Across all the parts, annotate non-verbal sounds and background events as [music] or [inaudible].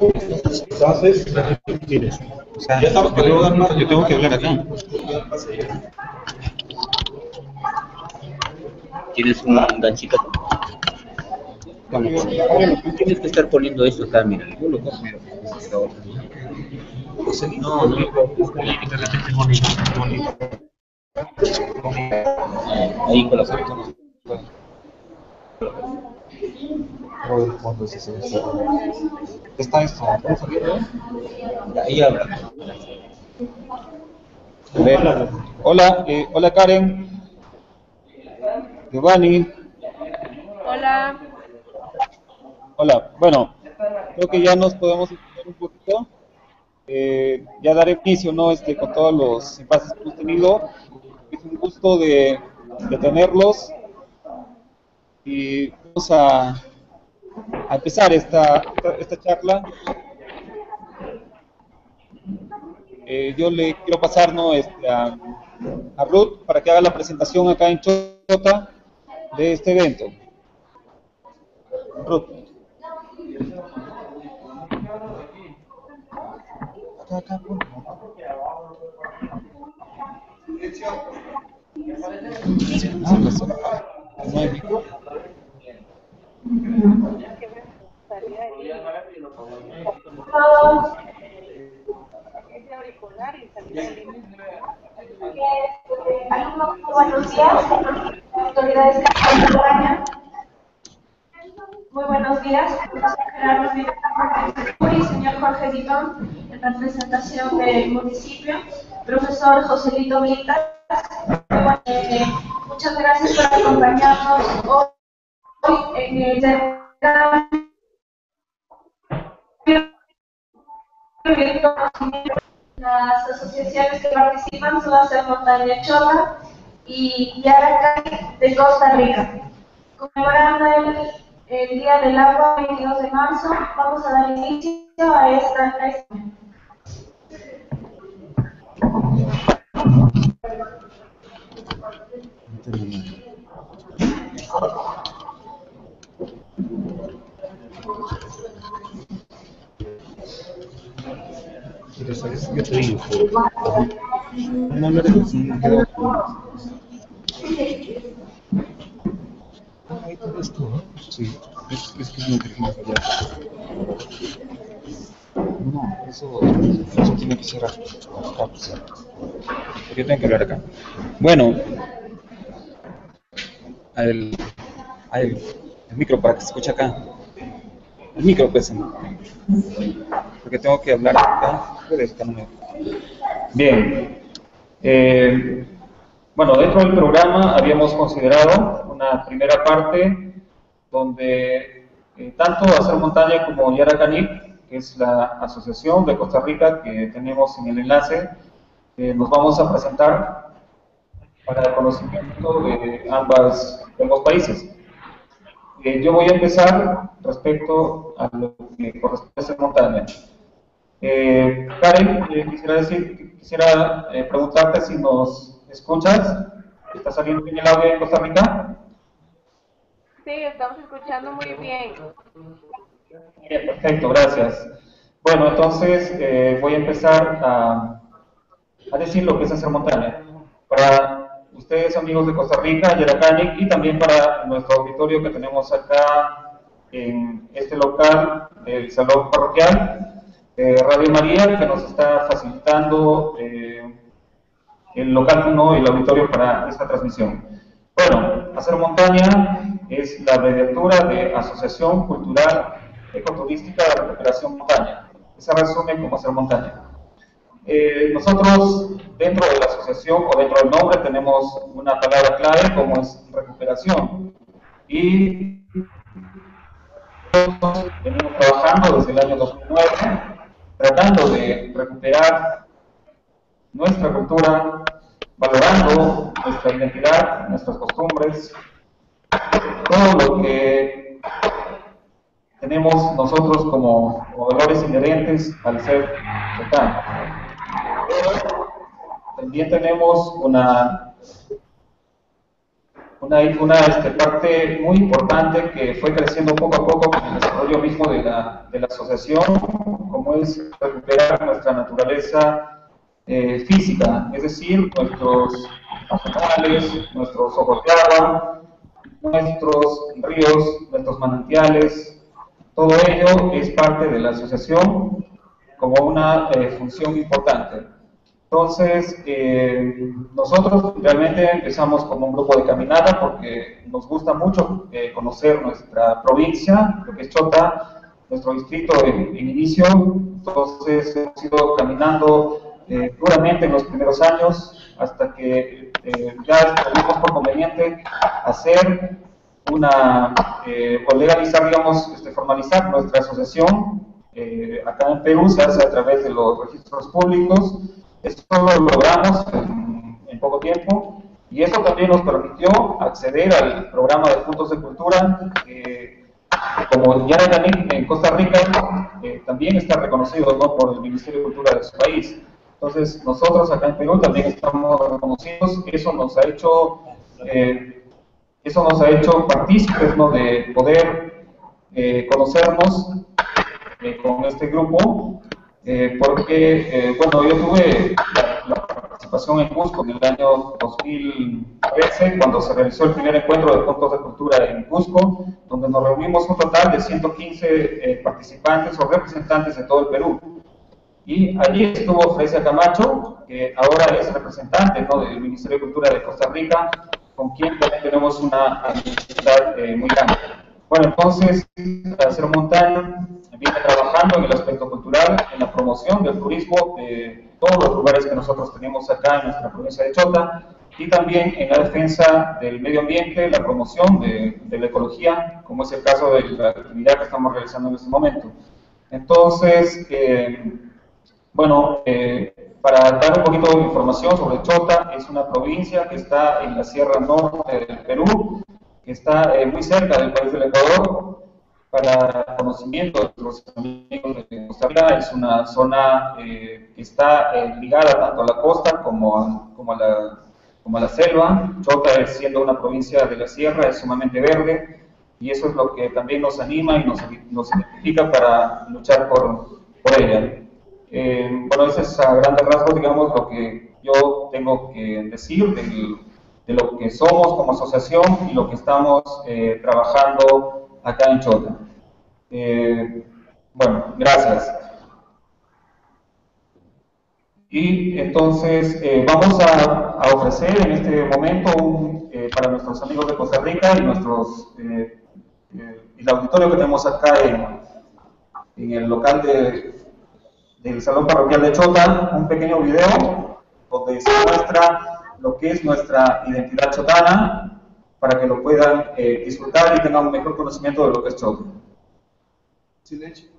Entonces, tienes. O sea, yo, tengo, yo tengo que hablar acá. Tienes una ganchita. Vamos, tienes que estar poniendo esto acá, mira. Yo lo cojo. No, no. Ahí con Está esto. Ahí habla. A ver. Hola, eh, hola Karen. Giovanni. Hola. Hola. Bueno, creo que ya nos podemos escuchar un poquito. Eh, ya daré inicio, ¿no? Este, con todos los impases que hemos tenido. Es un gusto de, de tenerlos. Y vamos a, a empezar esta, esta charla. Eh, yo le quiero pasar ¿no? este, a, a Ruth para que haga la presentación acá en Chota de este evento. Ruth. Sí, no, no sé. ¿No hay micro? Alumnos, buenos días. Autoridades. Muy buenos días. Gerardo señor Jorge Guitón, en representación del municipio. Profesor Joselito Militas. Muchas gracias por acompañarnos hoy las asociaciones que participan son Hacer Montaña Chota y Yaracay de Costa Rica. Conmemorando el, Día del Agua, 22 de marzo, vamos a dar inicio a esta. A ¿no? No. No, eso, tiene que ser que hablar acá. Bueno, el, el, micro para que se escuche acá. El micro, pues, porque tengo que hablar. Bien. Eh, bueno, dentro del programa habíamos considerado una primera parte donde eh, tanto Hacer Montaña como Yaracanic, que es la asociación de Costa Rica que tenemos en el enlace, eh, nos vamos a presentar para el conocimiento de, ambas, ambos países. Yo voy a empezar respecto a lo que corresponde a Hacer Montaña. Eh, Karen, eh, quisiera, decir, quisiera eh, preguntarte si nos escuchas. ¿Está saliendo bien el audio de Costa Rica? Sí, estamos escuchando muy bien. Bien, perfecto, gracias. Bueno, entonces eh, voy a empezar a, a, decir lo que es hacer montaña. Para ustedes, amigos de Costa Rica, Yeracanic, y también para nuestro auditorio que tenemos acá en este local del Salón Parroquial, eh, Radio María, que nos está facilitando eh, el local 1 y el auditorio para esta transmisión. Bueno, Hacer Montaña es la abreviatura de Asociación Cultural Ecoturística de Recuperación Montaña. Se resume como Hacer Montaña. Eh, nosotros, dentro de la asociación o dentro del nombre, tenemos una palabra clave como es recuperación. Y venimos trabajando desde el año 2009 tratando de recuperar nuestra cultura, valorando nuestra identidad, nuestras costumbres, todo lo que tenemos nosotros como, valores inherentes al ser total. También tenemos una una, una este, parte muy importante que fue creciendo poco a poco con el desarrollo mismo de la, de la asociación, como es recuperar nuestra naturaleza eh, física, es decir, nuestros animales, nuestros ojos de agua, nuestros ríos, nuestros manantiales, todo ello es parte de la asociación como una eh, función importante. Entonces, eh, nosotros realmente empezamos como un grupo de caminata porque nos gusta mucho eh, conocer nuestra provincia, lo que es Chota, nuestro distrito en, inicio. Entonces, hemos ido caminando duramente en los primeros años hasta que ya tuvimos por conveniente hacer una, o legalizar, digamos, este, formalizar nuestra asociación eh, acá en Perú se hace a través de los registros públicos. Esto lo logramos en, poco tiempo y eso también nos permitió acceder al programa de puntos de cultura que, como ya en Costa Rica, eh, también está reconocido por el Ministerio de Cultura de su país. Entonces, nosotros acá en Perú también estamos reconocidos. Eso nos ha hecho, eh, eso nos ha hecho partícipes ¿no? de poder conocernos eh, con este grupo, eh, porque, eh, bueno, yo tuve la, participación en Cusco en el año 2013, cuando se realizó el primer encuentro de puntos de cultura en Cusco, donde nos reunimos un total de 115 participantes o representantes de todo el Perú. Y allí estuvo Frecia Camacho, que ahora es representante del Ministerio de Cultura de Costa Rica, con quien también tenemos una amistad muy grande. Bueno, entonces, hacer Montaña viene trabajando en el aspecto cultural, en la promoción del turismo de todos los lugares que nosotros tenemos acá en nuestra provincia de Chota y también en la defensa del medio ambiente, la promoción de, la ecología, como es el caso de la actividad que estamos realizando en este momento. Entonces, eh, bueno, eh, para dar un poquito de información sobre Chota, es una provincia que está en la Sierra Norte del Perú, que está eh, muy cerca del país del Ecuador. Para conocimiento de los amigos de Costa Rica, es una zona eh, que está eh, ligada tanto a la costa como a, como, a la, como a la selva. Chota, siendo una provincia de la sierra, es sumamente verde y eso es lo que también nos anima y nos, nos identifica para luchar por, por ella. bueno, ese es a grandes rasgos, digamos, lo que yo tengo que decir del de lo que somos como asociación y lo que estamos eh, trabajando acá en Chota. Eh, bueno, gracias. Y entonces eh, vamos a, ofrecer en este momento para nuestros amigos de Costa Rica y nuestros el auditorio que tenemos acá en, en el local de, del Salón Parroquial de Chota, un pequeño video donde se muestra lo que es nuestra identidad chotana para que lo puedan eh, disfrutar y tengan un mejor conocimiento de lo que es Chota. Silencio.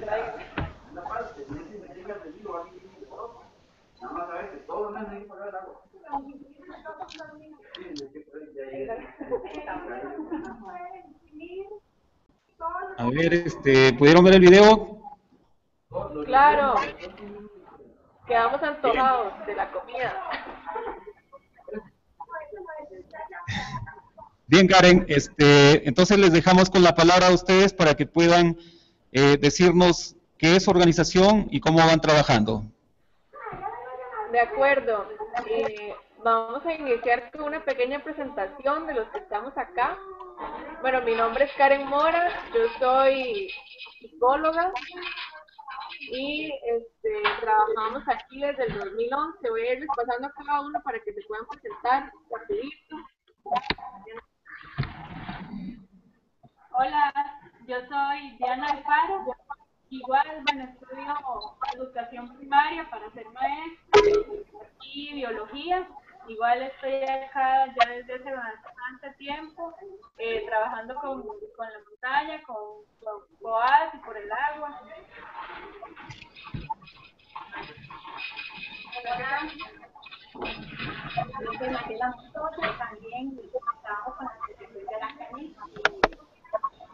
Gracias. A ver, este, ¿pudieron ver el video? Claro. Quedamos antojados de la comida. Bien, Karen, este, entonces les dejamos con la palabra a ustedes para que puedan eh, decirnos qué es su organización y cómo van trabajando. De acuerdo. Eh, vamos a iniciar con una pequeña presentación de los que estamos acá. Bueno, mi nombre es Karen Mora, yo soy psicóloga y este, trabajamos aquí desde el 2011. Voy a irles pasando a cada uno para que se puedan presentar rapidito. Hola, yo soy Diana Alfaro. Igual, bueno, estudio educación primaria para ser maestra y biología. Igual estoy acá ya desde hace bastante tiempo, eh, trabajando con, con, la montaña, con, y por el agua. De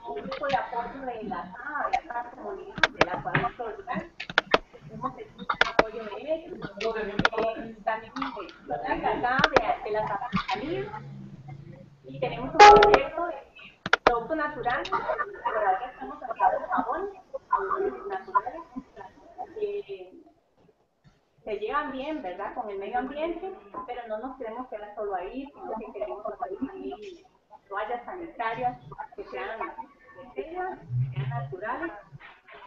un grupo de de la comunidad, de la cual también la de, de la y tenemos un proyecto de producto natural, por ahora estamos haciendo jabones naturales, que se llevan bien, ¿verdad?, con el medio ambiente, pero no nos queremos quedar solo ahí, sino que queremos también toallas sanitarias que sean que sean naturales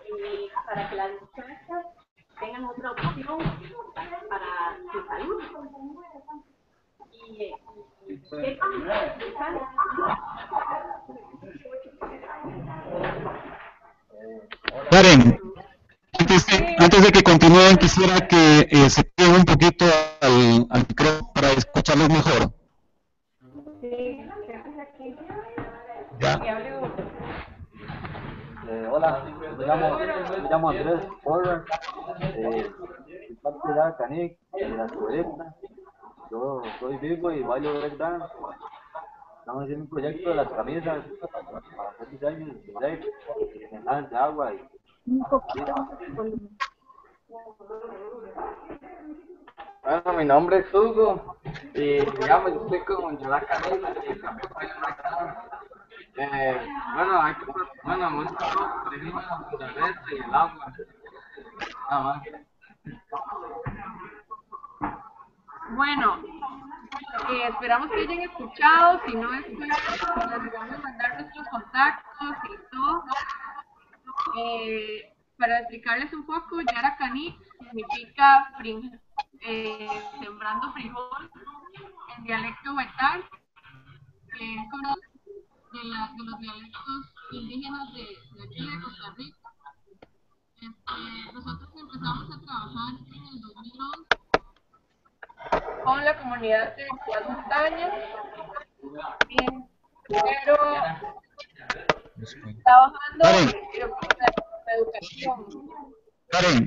y para que las muchachas tengan otra opción para su salud. Y, y, ¿qué Karen, antes de, antes de que continúen, quisiera que eh, se queden un poquito al, al micrófono para escucharlos mejor. Sí, Ya. Eh, hola, me llamo, me llamo Andrés Porter, eh, soy parte de la Canic, de la Floresta. Yo soy vivo y bailo break dance. Estamos haciendo un proyecto de las camisas para hacer diseños de de agua y Bueno, mi nombre es Hugo y digamos, yo estoy con Yola Canela y el eh, bueno, hay que, bueno, mucho tenemos la red y el agua. Bueno, eh, esperamos que hayan escuchado. Si no, después les vamos a mandar nuestros contactos y todo. Eh, para explicarles un poco, Yaracani significa frin- eh, sembrando frijol en dialecto huetar, que es uno de, la- de los dialectos indígenas de, de aquí de Costa Rica. Este, nosotros empezamos a trabajar en el 2011 con la comunidad de Ciudad Montaña, y- pero trabajando Karen. en educación. Karen,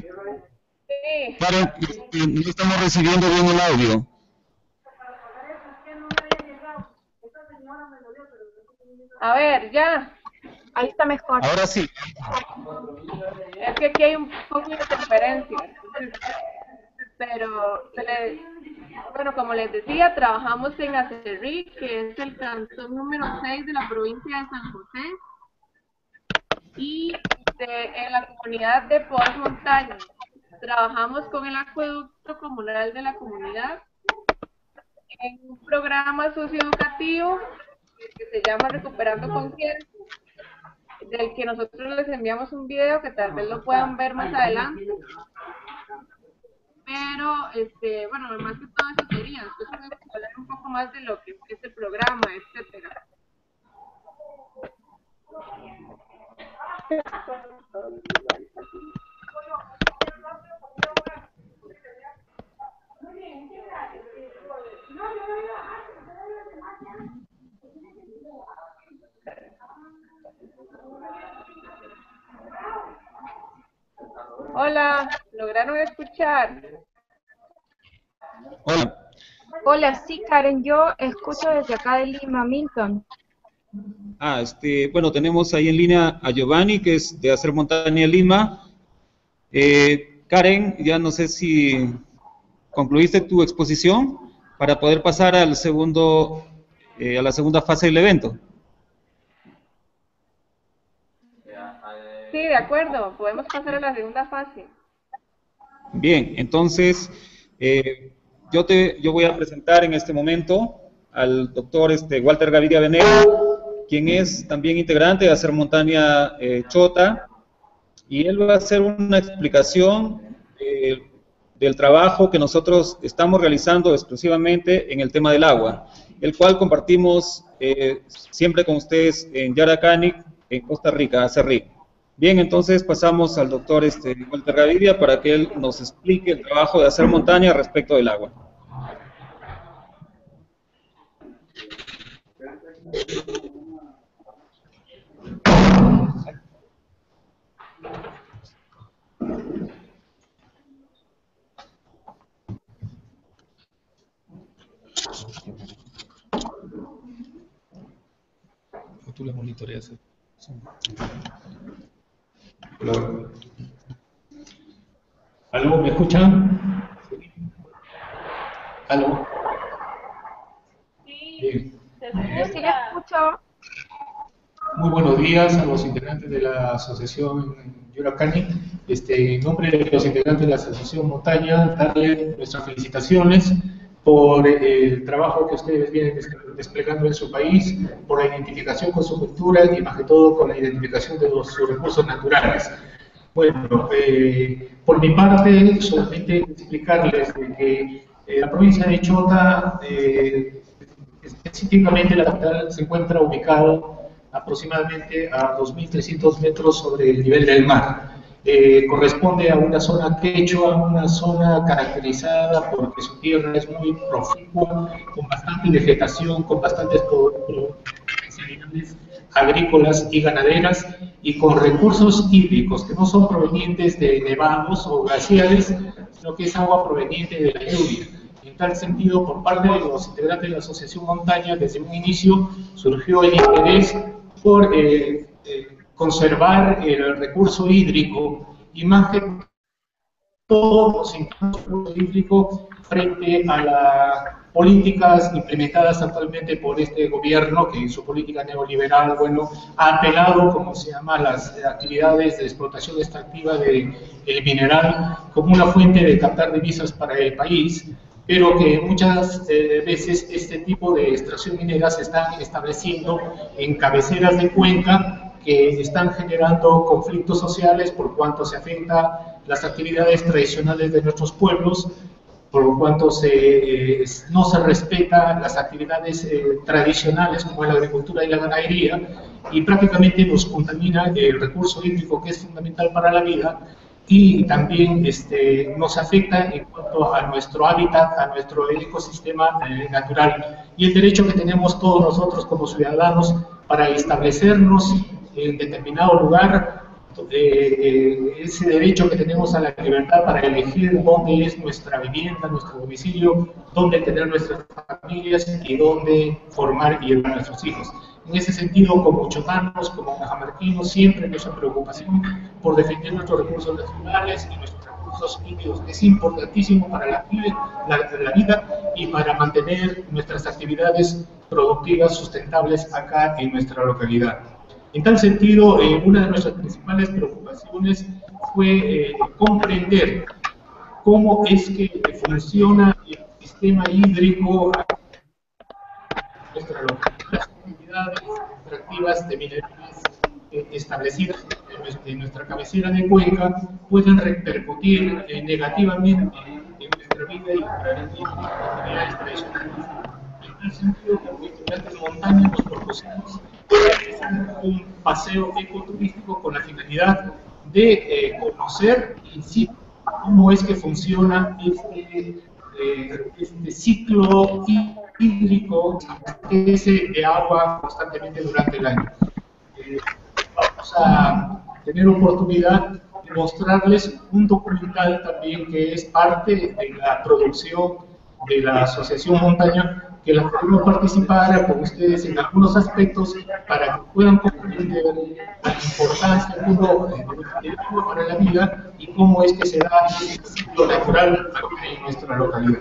Sí. Karen, este, no estamos recibiendo bien el audio. A ver, ya. Ahí está mejor. Ahora sí. Es que aquí hay un poco de interferencia. Pero, se le- bueno, como les decía, trabajamos en Acerrí, que es el cantón número 6 de la provincia de San José, y de- en la comunidad de Poas Montaña. Trabajamos con el acueducto comunal de la comunidad en un programa socioeducativo que se llama Recuperando Conciencia, del que nosotros les enviamos un video que tal vez lo puedan ver más adelante. Pero, este, bueno, más que todo eso sería, después podemos hablar un poco más de lo que es este programa, etcétera. Hola, ¿lograron escuchar? Hola. Hola, sí, Karen, yo escucho desde acá de Lima, Milton. Ah, este, bueno, tenemos ahí en línea a Giovanni, que es de Hacer Montaña Lima. Eh, Karen, ya no sé si concluiste tu exposición para poder pasar al segundo, eh, a la segunda fase del evento. Sí, de acuerdo, podemos pasar a la segunda fase. Bien, entonces eh, yo, te, yo voy a presentar en este momento al doctor este, Walter Gaviria Venegas, quien es también integrante de Hacer Montaña eh, Chota, y él va a hacer una explicación eh, del trabajo que nosotros estamos realizando exclusivamente en el tema del agua, el cual compartimos eh, siempre con ustedes en Yaracanic, en Costa Rica, Acerrí. Bien, entonces pasamos al doctor este, Walter Gaviria para que él nos explique el trabajo de hacer montaña respecto del agua. Tú la monitoreas. ¿Aló? ¿Me escuchan? ¿Aló? Bien. Sí la escucho. Muy buenos días a los integrantes de la asociación Yuracani. Este, en nombre de los integrantes de la asociación Montaña, darle nuestras felicitaciones por eh, el trabajo que ustedes vienen des- desplegando en su país, por la identificación con su cultura y más que todo con la identificación de los, sus recursos naturales. Bueno, eh, por mi parte, solamente explicarles de que eh, la provincia de Chota, eh, específicamente la capital, se encuentra ubicado aproximadamente a 2.300 metros sobre el nivel del mar. Eh, corresponde a una zona quechua, una zona caracterizada porque su tierra es muy profunda, con bastante vegetación, con bastantes posibilidades agrícolas y ganaderas y con recursos hídricos que no son provenientes de nevados o glaciares, sino que es agua proveniente de la lluvia. En tal sentido, por parte de los integrantes de la Asociación Montaña, desde un inicio surgió el interés por eh, eh, conservar el recurso hídrico y más que todo los recurso hídrico frente a las políticas implementadas actualmente por este gobierno que en su política neoliberal, bueno, ha apelado, como se llama, las actividades de explotación extractiva del mineral como una fuente de captar divisas para el país, pero que muchas eh, veces este tipo de extracción minera se están estableciendo en cabeceras de cuenca que están generando conflictos sociales por cuanto se afecta las actividades tradicionales de nuestros pueblos, por cuanto se, eh, no se respeta las actividades eh, tradicionales como la agricultura y la ganadería y prácticamente nos contamina el recurso hídrico que es fundamental para la vida y también este, nos afecta en cuanto a nuestro hábitat, a nuestro ecosistema eh, natural. Y el derecho que tenemos todos nosotros como ciudadanos para establecernos en determinado lugar, eh, ese derecho que tenemos a la libertad para elegir dónde es nuestra vivienda, nuestro domicilio, dónde tener nuestras familias y dónde formar y educar a nuestros hijos. En ese sentido, como chotanos, como cajamarquinos, siempre nuestra preocupación por defender nuestros recursos nacionales y nuestros recursos hídricos es importantísimo para la, la, la vida y para mantener nuestras actividades productivas sustentables acá en nuestra localidad. En tal sentido, eh, una de nuestras principales preocupaciones fue eh, comprender cómo es que funciona el sistema hídrico nuestra localidad, actividades extractivas de minerales eh, establecidas en nuestra cabecera de cuenca pueden repercutir negativamente en nuestra vida y para las actividades tradicionales. En tal sentido, como de montaña nos propusimos un paseo ecoturístico con la finalidad de eh, conocer in situ cómo es que funciona este, eh, este ciclo hídrico de agua constantemente durante el año. Eh, vamos a tener oportunidad de mostrarles un documental también que es parte de la producción de la Asociación Montaña que las podemos participar con ustedes en algunos aspectos para que puedan comprender la importancia del agua para la vida y cómo es que se da el ciclo natural en nuestra localidad.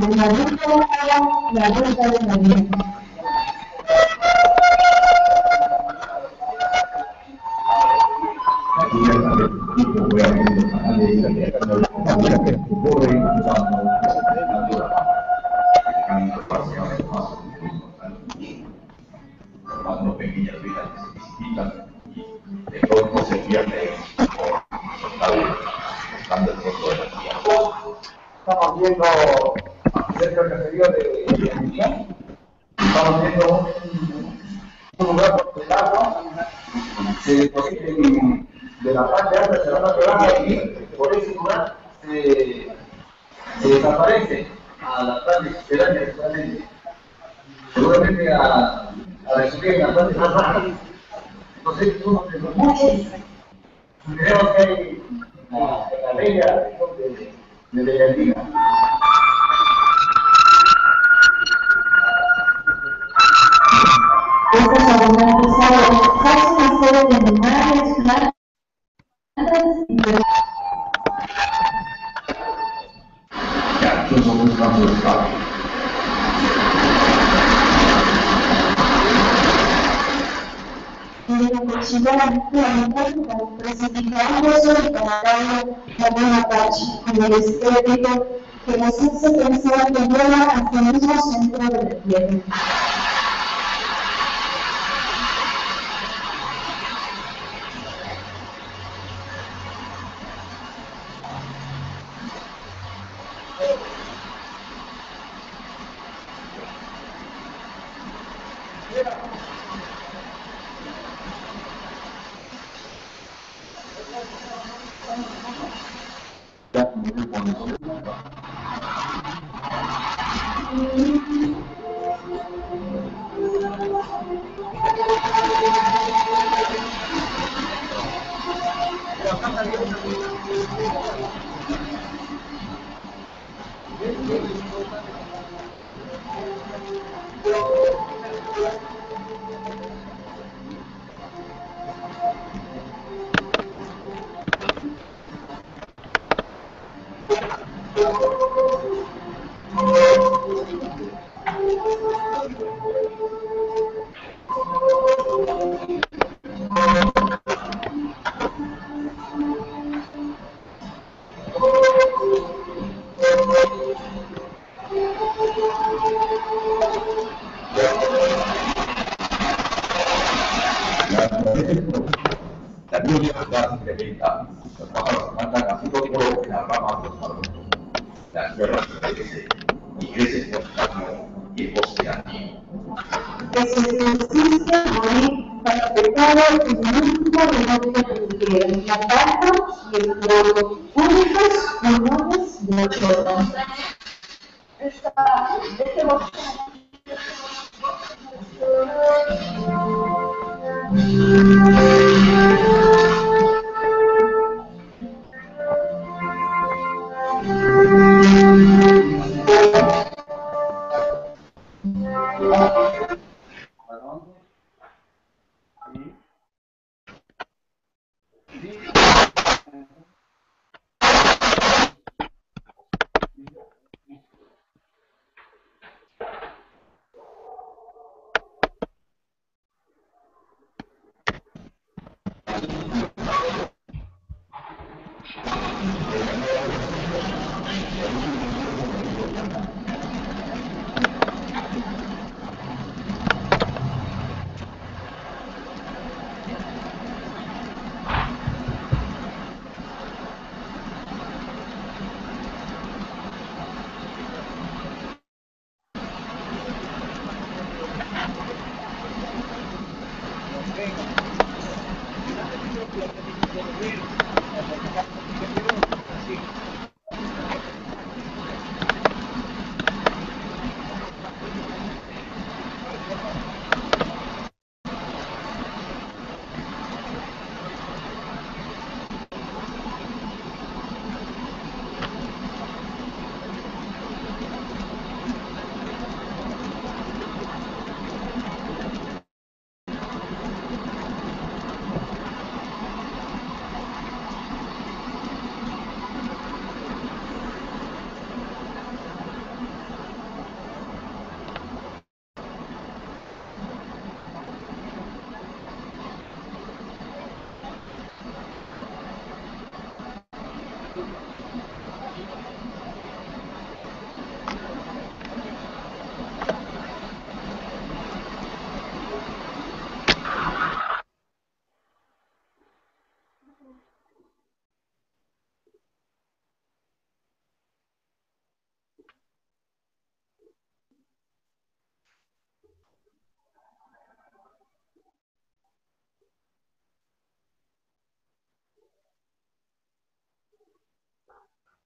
de la ruta la ruta de la vida.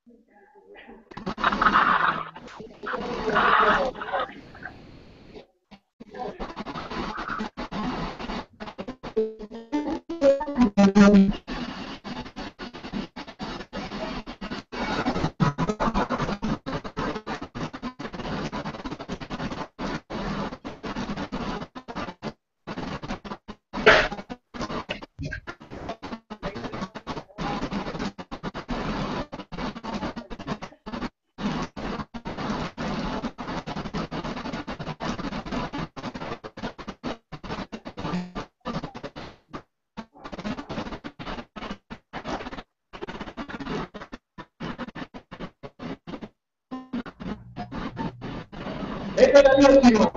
Thank you. Es el tío.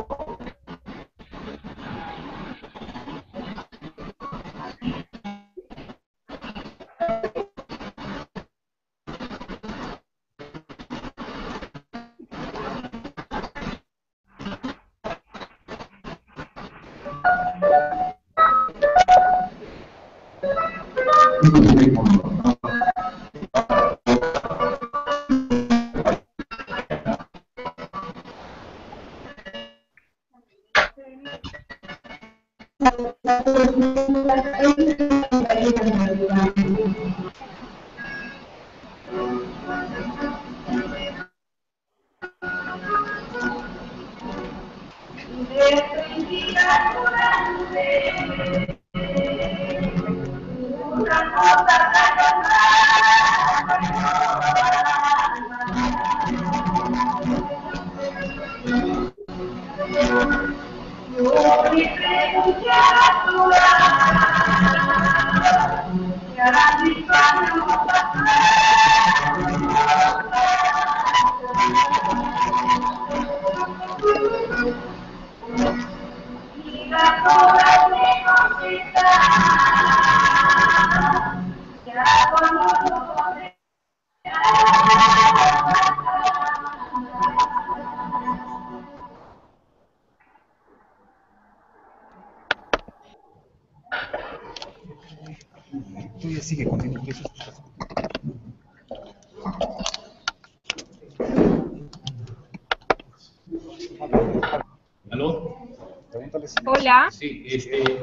Hola. Sí, este,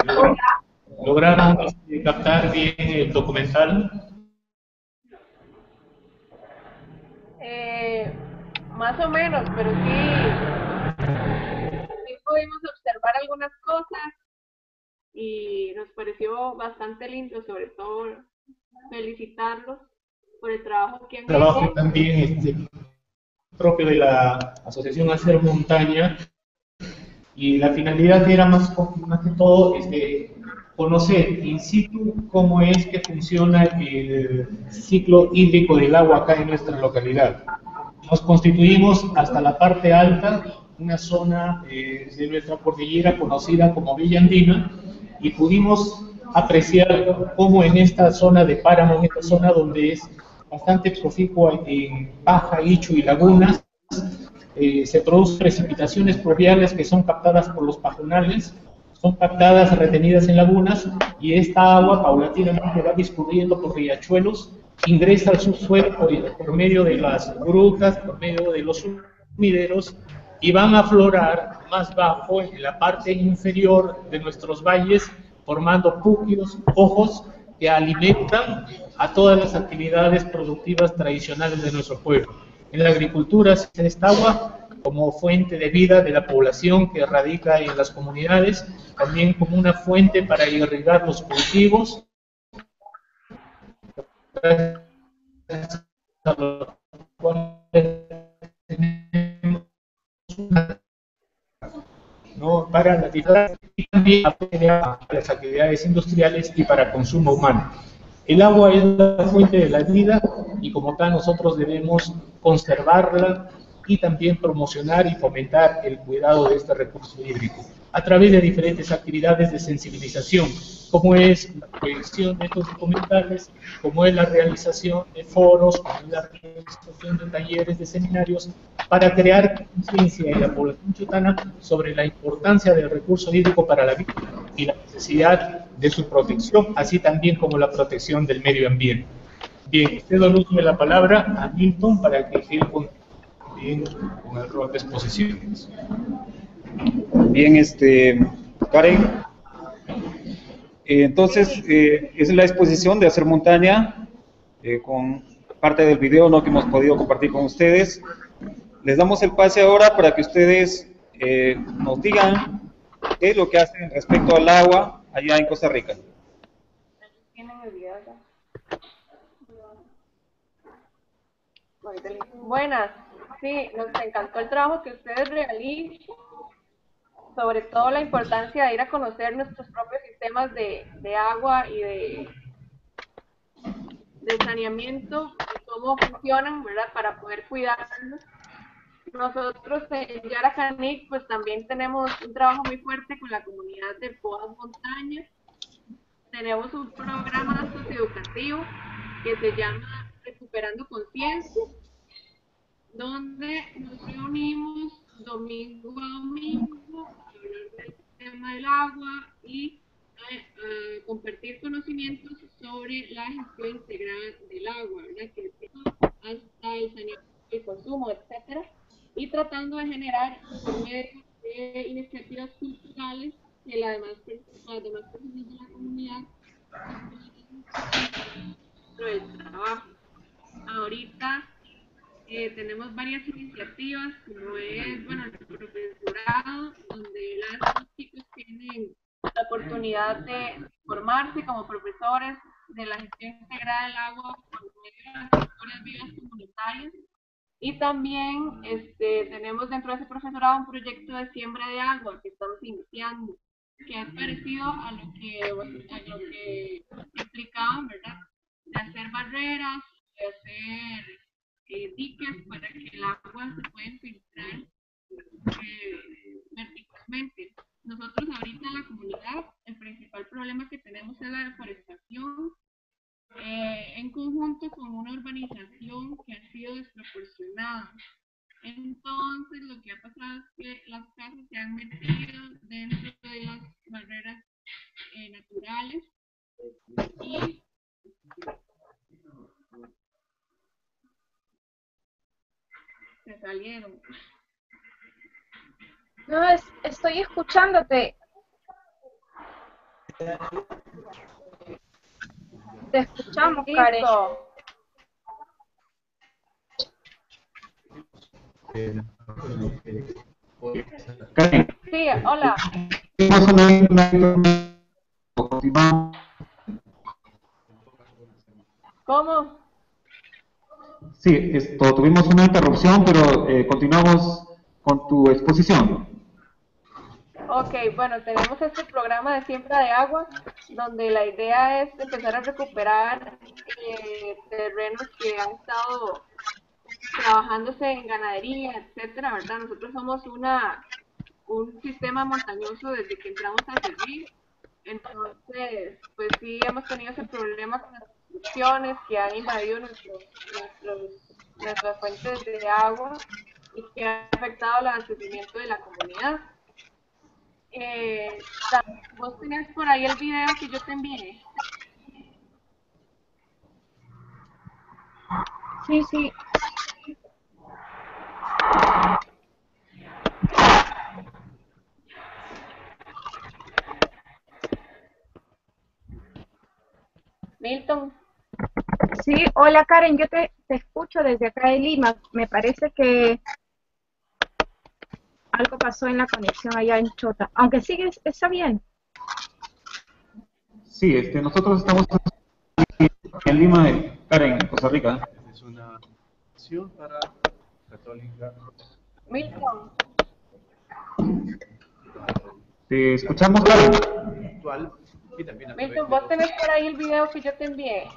¿lograron este, captar bien el documental? Eh, más o menos, pero sí, sí pudimos observar algunas cosas y nos pareció bastante lindo, sobre todo felicitarlos por el trabajo que han trabajo hecho. también este, propio de la Asociación Hacer Montaña y la finalidad era más, más que todo este, conocer in situ cómo es que funciona el ciclo hídrico del agua acá en nuestra localidad. Nos constituimos hasta la parte alta, una zona eh, de nuestra cordillera conocida como Villa Andina, y pudimos apreciar cómo en esta zona de páramo, en esta zona donde es bastante profícua en paja, hicho y lagunas, eh, se producen precipitaciones pluviales que son captadas por los pajonales, son captadas, retenidas en lagunas, y esta agua paulatinamente va discurriendo por riachuelos, ingresa al subsuelo por, medio de las grutas, por medio de los sumideros, y van a aflorar más bajo en la parte inferior de nuestros valles, formando púquidos, ojos que alimentan a todas las actividades productivas tradicionales de nuestro pueblo. En la agricultura se usa esta agua como fuente de vida de la población que radica en las comunidades, también como una fuente para irrigar los cultivos, ¿no? para la actividad y también para las actividades industriales y para consumo humano. El agua es la fuente de la vida y como tal nosotros debemos conservarla y también promocionar y fomentar el cuidado de este recurso hídrico a través de diferentes actividades de sensibilización, como es la proyección de estos documentales, como es la realización de foros, como es la realización de talleres, de seminarios, para crear conciencia en la población chutana sobre la importancia del recurso hídrico para la vida y la necesidad de su protección, así también como la protección del medio ambiente. Bien, cedo el uso de la palabra a Milton para que él continúe bien con el rol de exposiciones. Bien, este, Karen. Eh, entonces, eh, es la exposición de Hacer Montaña, eh, con parte del video ¿no? que hemos podido compartir con ustedes. Les damos el pase ahora para que ustedes eh, nos digan qué es lo que hacen respecto al agua allá en Costa Rica. Tienen el video ya. Buenas, sí, nos encantó el trabajo que ustedes realizan, sobre todo la importancia de ir a conocer nuestros propios sistemas de, de agua y de, de saneamiento, y cómo funcionan, ¿verdad? Para poder cuidarlos. Nosotros en Yaracanic, pues también tenemos un trabajo muy fuerte con la comunidad de Poas Montañas. Tenemos un programa socioeducativo que se llama Recuperando Conciencia, donde nos reunimos domingo a domingo a hablar del tema del agua y a, compartir conocimientos sobre la gestión integral del agua, ¿verdad? Que hasta el saneamiento y consumo, etcétera, y tratando de generar por medio de iniciativas culturales que las demás personas de la comunidad del trabajo. Ahorita eh, tenemos varias iniciativas, como es, bueno, el profesorado, donde las chicos tienen la oportunidad de formarse como profesores de la gestión integrada del agua por medio de las historias vivas comunitarias. Y también este, tenemos dentro de ese profesorado un proyecto de siembra de agua que estamos iniciando, que es parecido a lo que, a lo que explicaban, ¿verdad? De hacer barreras, de hacer eh, diques para que el agua se pueda infiltrar eh, verticalmente. Nosotros ahorita en la comunidad, el principal problema que tenemos es la deforestación eh, en conjunto con una urbanización que ha sido desproporcionada. Entonces, lo que ha pasado es que las casas se han metido dentro de las barreras eh, naturales y se salieron. No, es- estoy escuchándote. Te escuchamos, Karen. Listo. Karen, Sí, hola. tuvimos una- una- continuamos. ¿Cómo? Sí, esto, tuvimos una interrupción, pero eh, continuamos con tu exposición. Ok, bueno, tenemos este programa de siembra de agua, donde la idea es empezar a recuperar eh, terrenos que han estado trabajándose en ganadería, etcétera, ¿verdad? Nosotros somos una un sistema montañoso desde que entramos a servir, entonces, pues sí hemos tenido ese problema con que han invadido nuestros, nuestras fuentes de agua y que han afectado el abastecimiento de la comunidad. Eh, vos tenés por ahí el video que yo te envié. Sí, sí. Milton. Sí, hola Karen, yo te, te escucho desde acá de Lima. Me parece que algo pasó en la conexión allá en Chota. Aunque sigue, está bien. Sí, este, nosotros estamos en Lima, Karen, Costa Rica. Es una acción para Católica Milton. Te escuchamos, Karen. Milton, vos tenés por ahí el video que yo te envié.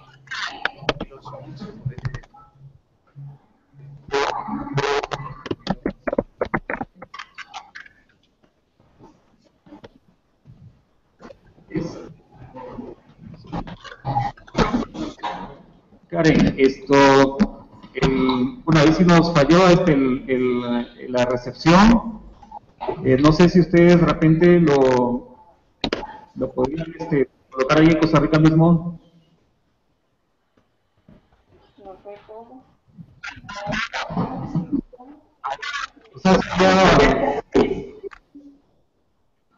Karen, esto, el, bueno, ahí sí nos falló este, el- la recepción. Eh, no sé si ustedes de repente lo, lo podrían este, colocar ahí en Costa Rica mismo. No sé cómo. O sea, ya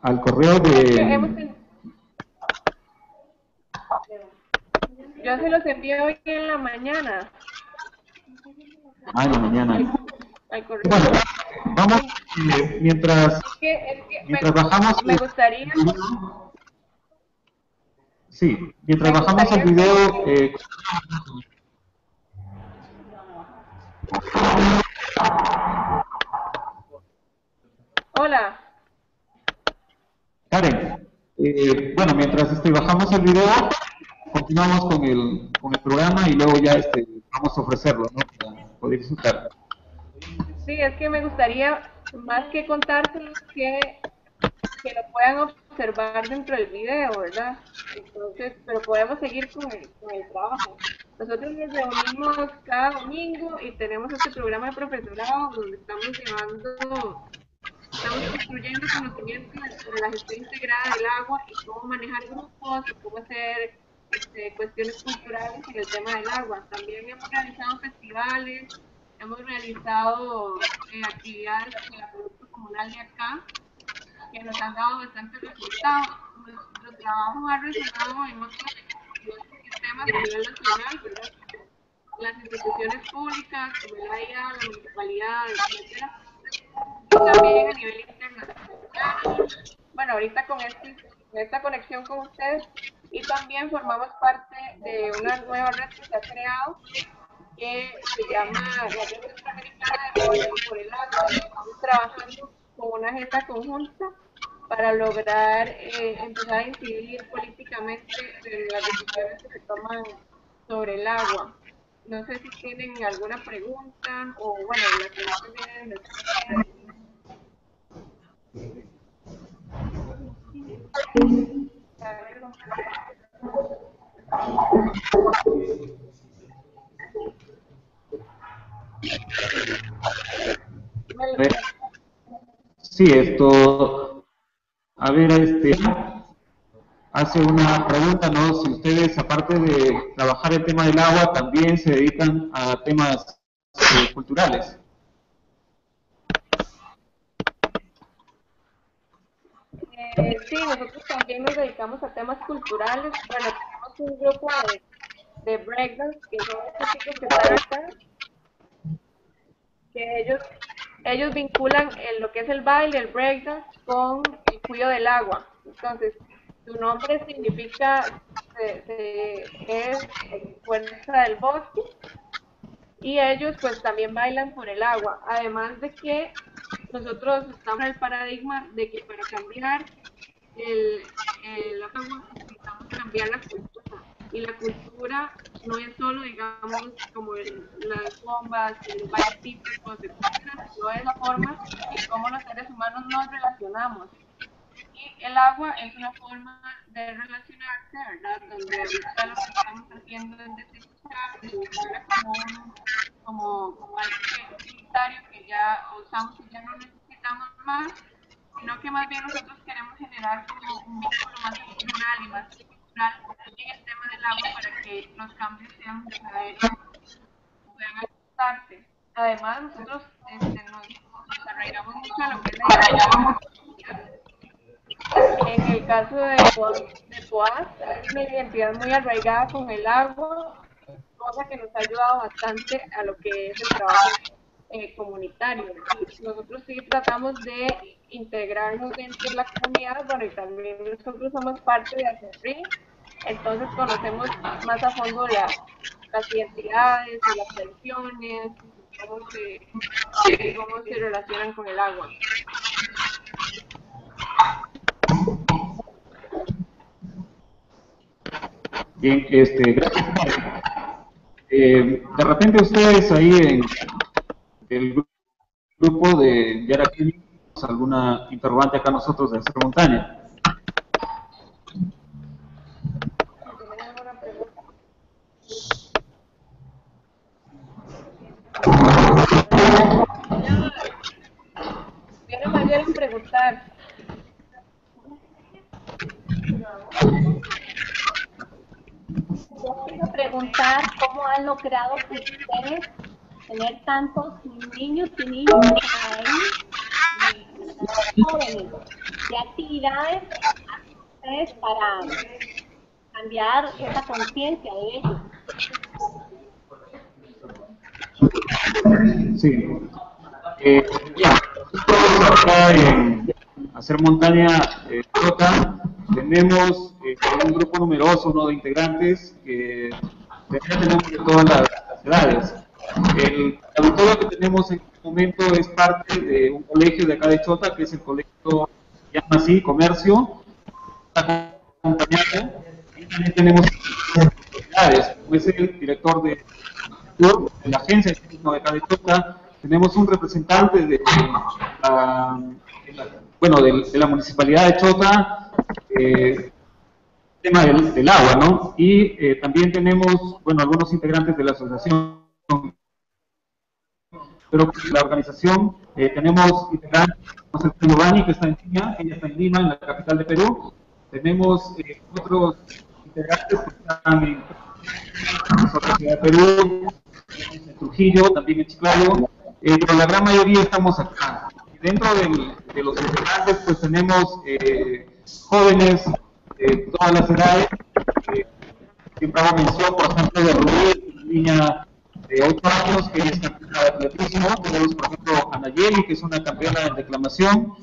al correo de... Yo se los envío hoy en la mañana. Ah, en la mañana. Al. Bueno, vamos, eh, mientras, Es que, es que me, mientras bajamos... me gustaría. Sí, mientras Me bajamos el video... eh, Hola. Karen, eh, bueno, mientras este, bajamos el video, continuamos con el, con el programa y luego ya este, vamos a ofrecerlo, ¿no? Para poder disfrutar. Sí, es que me gustaría, más que contárselos, que, que lo puedan observar dentro del video, ¿verdad? Entonces, pero podemos seguir con el, con el trabajo. Nosotros nos reunimos cada domingo y tenemos este programa de profesorado donde estamos llevando, estamos construyendo conocimiento de la gestión integrada del agua y cómo manejar grupos y cómo hacer este, cuestiones culturales en el tema del agua. También hemos realizado festivales, hemos realizado eh, actividades con el producto comunal de acá que nos han dado bastantes resultados. Nuestro trabajo ha resonado en otros, sistemas a nivel nacional, ¿verdad? Las instituciones públicas, como el AIA, la municipalidad, etcétera, también a nivel internacional. Bueno, ahorita con, este, esta conexión con ustedes, Y también formamos parte de una nueva red que se ha creado que se llama la Red Centroamericana de Jóvenes por el Agua. Estamos trabajando con una agenda conjunta para lograr eh, empezar a incidir políticamente en las decisiones que se toman sobre el agua. No sé si tienen alguna pregunta o, bueno, la pregunta viene de Sí, esto, a ver, este, hace una pregunta, ¿no? Si ustedes, aparte de trabajar el tema del agua, también se dedican a temas eh, culturales. Eh, sí, nosotros también nos dedicamos a temas culturales. Bueno, tenemos un grupo de, de breakdance, que son estos chicos que están acá, que ellos, ellos vinculan el- lo que es el baile, el breakdance, con el cuidado del agua. Entonces, su nombre significa, se- se- es fuerza del bosque, y ellos pues también bailan por el agua. Además de que nosotros estamos en el paradigma de que para cambiar el, el agua necesitamos cambiar la cultura. Y la cultura no es solo, digamos, como el- las bombas, el baile típico, etcétera, sino es la forma en cómo los seres humanos nos relacionamos. Y el agua es una forma de relacionarse, ¿verdad? Donde ahorita lo que estamos haciendo es desechar, como como, como algo utilitario que ya usamos y ya no necesitamos más, sino que más bien nosotros queremos generar como un vínculo más emocional y más en el tema del agua para que los cambios sean verdaderos, puedan ajustarse. Además, nosotros este, nos, arraigamos mucho a lo que es la en el caso de, de hay una identidad muy arraigada con el agua, cosa que nos ha ayudado bastante a lo que es el trabajo eh, comunitario. Nosotros sí tratamos de integrarnos dentro de la comunidad, bueno, y también nosotros somos parte de ACERRI, entonces conocemos más a fondo la- las identidades, y las tradiciones, cómo se, cómo se relacionan con el agua. Bien, este, gracias. Eh, de repente ustedes ahí en el gru- grupo de Yara alguna interrogante acá nosotros de Cerro Montaña. Viene Mayor a preguntar. Yo quiero preguntar cómo han logrado ustedes tener tantos niños y niñas ahí. ¿Qué actividades hacen ustedes para cambiar esa conciencia de ellos? Sí. Eh, acá en Hacer Montaña eh, tenemos eh, un grupo numeroso ¿no? de integrantes que tenemos de todas las, edades. El auditorio que tenemos en este momento es parte de un colegio de acá de Chota, que es el colegio, se llama así, Comercio, y también tenemos autoridades, como es el director de de la agencia de Chota, tenemos un representante de la, bueno, de, la municipalidad de Chota, eh, tema del, agua, ¿no? Y eh, también tenemos, bueno, algunos integrantes de la asociación, pero la organización, eh, tenemos integrantes, Giovanni, que está en Lima, ella está en Lima, en la capital de Perú, tenemos otros integrantes que están en la ciudad de Perú, en Trujillo, también en Chiclayo, eh, pero la gran mayoría estamos acá. Dentro del- de los integrantes, pues tenemos eh, jóvenes de todas las edades. siempre hago mención, por ejemplo, de Rubí, una niña de 8 años que es campeona de atletismo. Tenemos, por ejemplo, a Nayeli, que es una campeona de reclamación.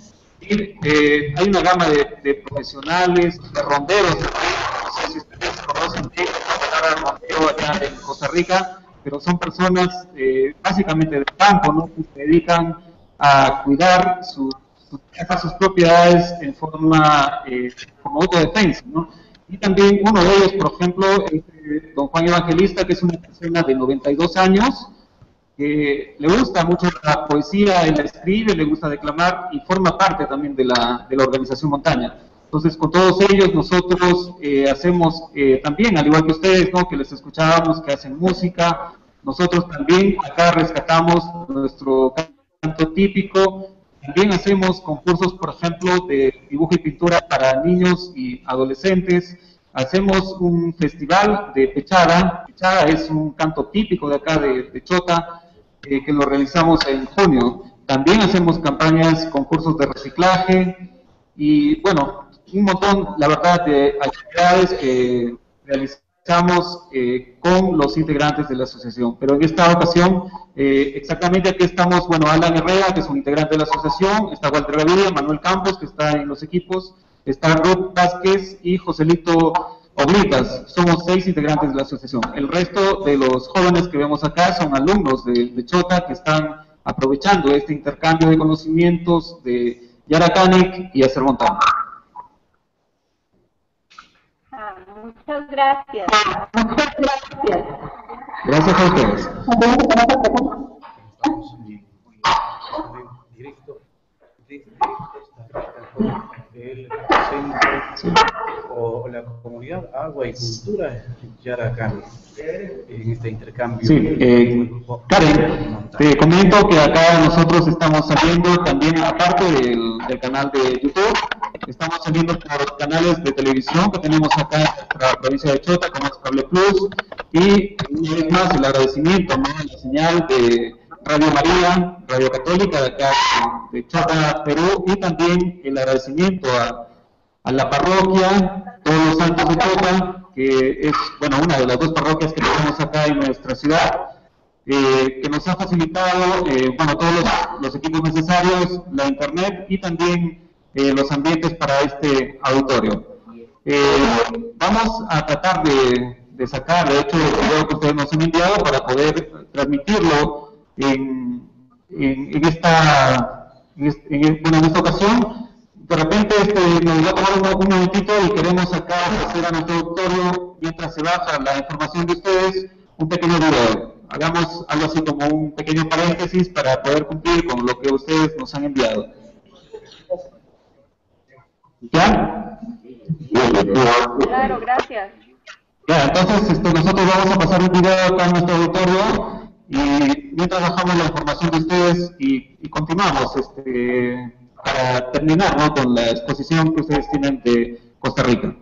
decir, eh, hay una gama de, de profesionales, de ronderos, no sé si ustedes conocen palabra rondero allá en Costa Rica, pero son personas eh, básicamente del campo, ¿no? que se dedican a cuidar sus, sus propiedades en forma eh, como autodefensa. ¿no? Y también uno de ellos, por ejemplo, es eh, don Juan Evangelista, que es una persona de 92 años, que le gusta mucho la poesía, él la escribe, le gusta declamar y forma parte también de la, de la organización Montaña. Entonces, con todos ellos nosotros eh, hacemos eh, también, al igual que ustedes, ¿no? que les escuchábamos, que hacen música, nosotros también acá rescatamos nuestro canto típico, también hacemos concursos, por ejemplo, de dibujo y pintura para niños y adolescentes, hacemos un festival de pechada, pechada es un canto típico de acá de, Chota, eh, que lo realizamos en junio. También hacemos campañas, concursos de reciclaje y bueno, un montón, la verdad, de actividades que realizamos eh, con los integrantes de la asociación. Pero en esta ocasión, eh, exactamente aquí estamos, bueno, Alan Herrera, que es un integrante de la asociación, está Walter Gaviria, Manuel Campos, que está en los equipos, está Ruth Vázquez y Joselito Oblitas, somos seis integrantes de la asociación. El resto de los jóvenes que vemos acá son alumnos de, de Chota que están aprovechando este intercambio de conocimientos de Yaracanic y Acer Montano. Ah, muchas gracias. Muchas gracias. Gracias a ustedes. directo desde Costa Rica el centro o la comunidad Agua y Cultura Yaracán en este intercambio. Sí, eh, Karen, te comento que acá nosotros estamos saliendo también, aparte del, del canal de YouTube, estamos saliendo por canales de televisión que tenemos acá en nuestra provincia de Chota, como es Cable Plus, y una vez más el agradecimiento, ¿no? la señal de Radio María, Radio Católica de acá de Chota, Perú, y también el agradecimiento a, a la parroquia, todos los santos de Chota, que es, bueno, una de las dos parroquias que tenemos acá en nuestra ciudad, eh, que nos ha facilitado, eh, bueno, todos los, los equipos necesarios, la internet y también eh, los ambientes para este auditorio. Eh, vamos a tratar de, sacar, de hecho, el video que ustedes nos han enviado para poder transmitirlo en, esta, en, en- bueno, en esta ocasión. De repente este, nos va a tomar un, momentito y queremos acá hacer a nuestro auditorio, mientras se baja la información de ustedes, un pequeño video. Hagamos algo así como un pequeño paréntesis para poder cumplir con lo que ustedes nos han enviado. ¿Ya? Claro, gracias. Ya, entonces este, nosotros vamos a pasar un video acá en nuestro auditorio y mientras bajamos la información de ustedes y, y continuamos este, para terminar ¿no? con la exposición que ustedes tienen de Costa Rica.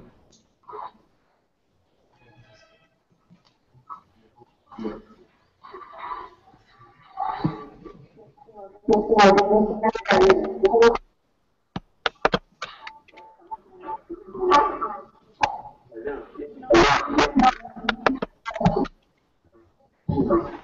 Thank you.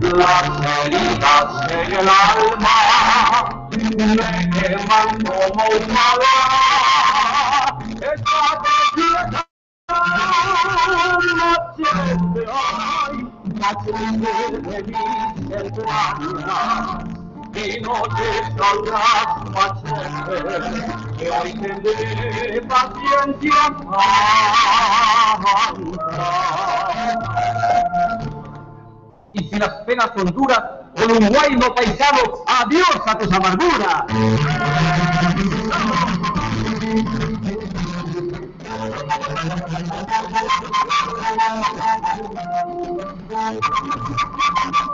Las heridas en el alma me queman como una bala. Esta de hoy, noche de mis y no te saldrás más que hoy tendré paciencia y si las penas son duras, con un guayno paisano, adiós a tus amarguras. [laughs]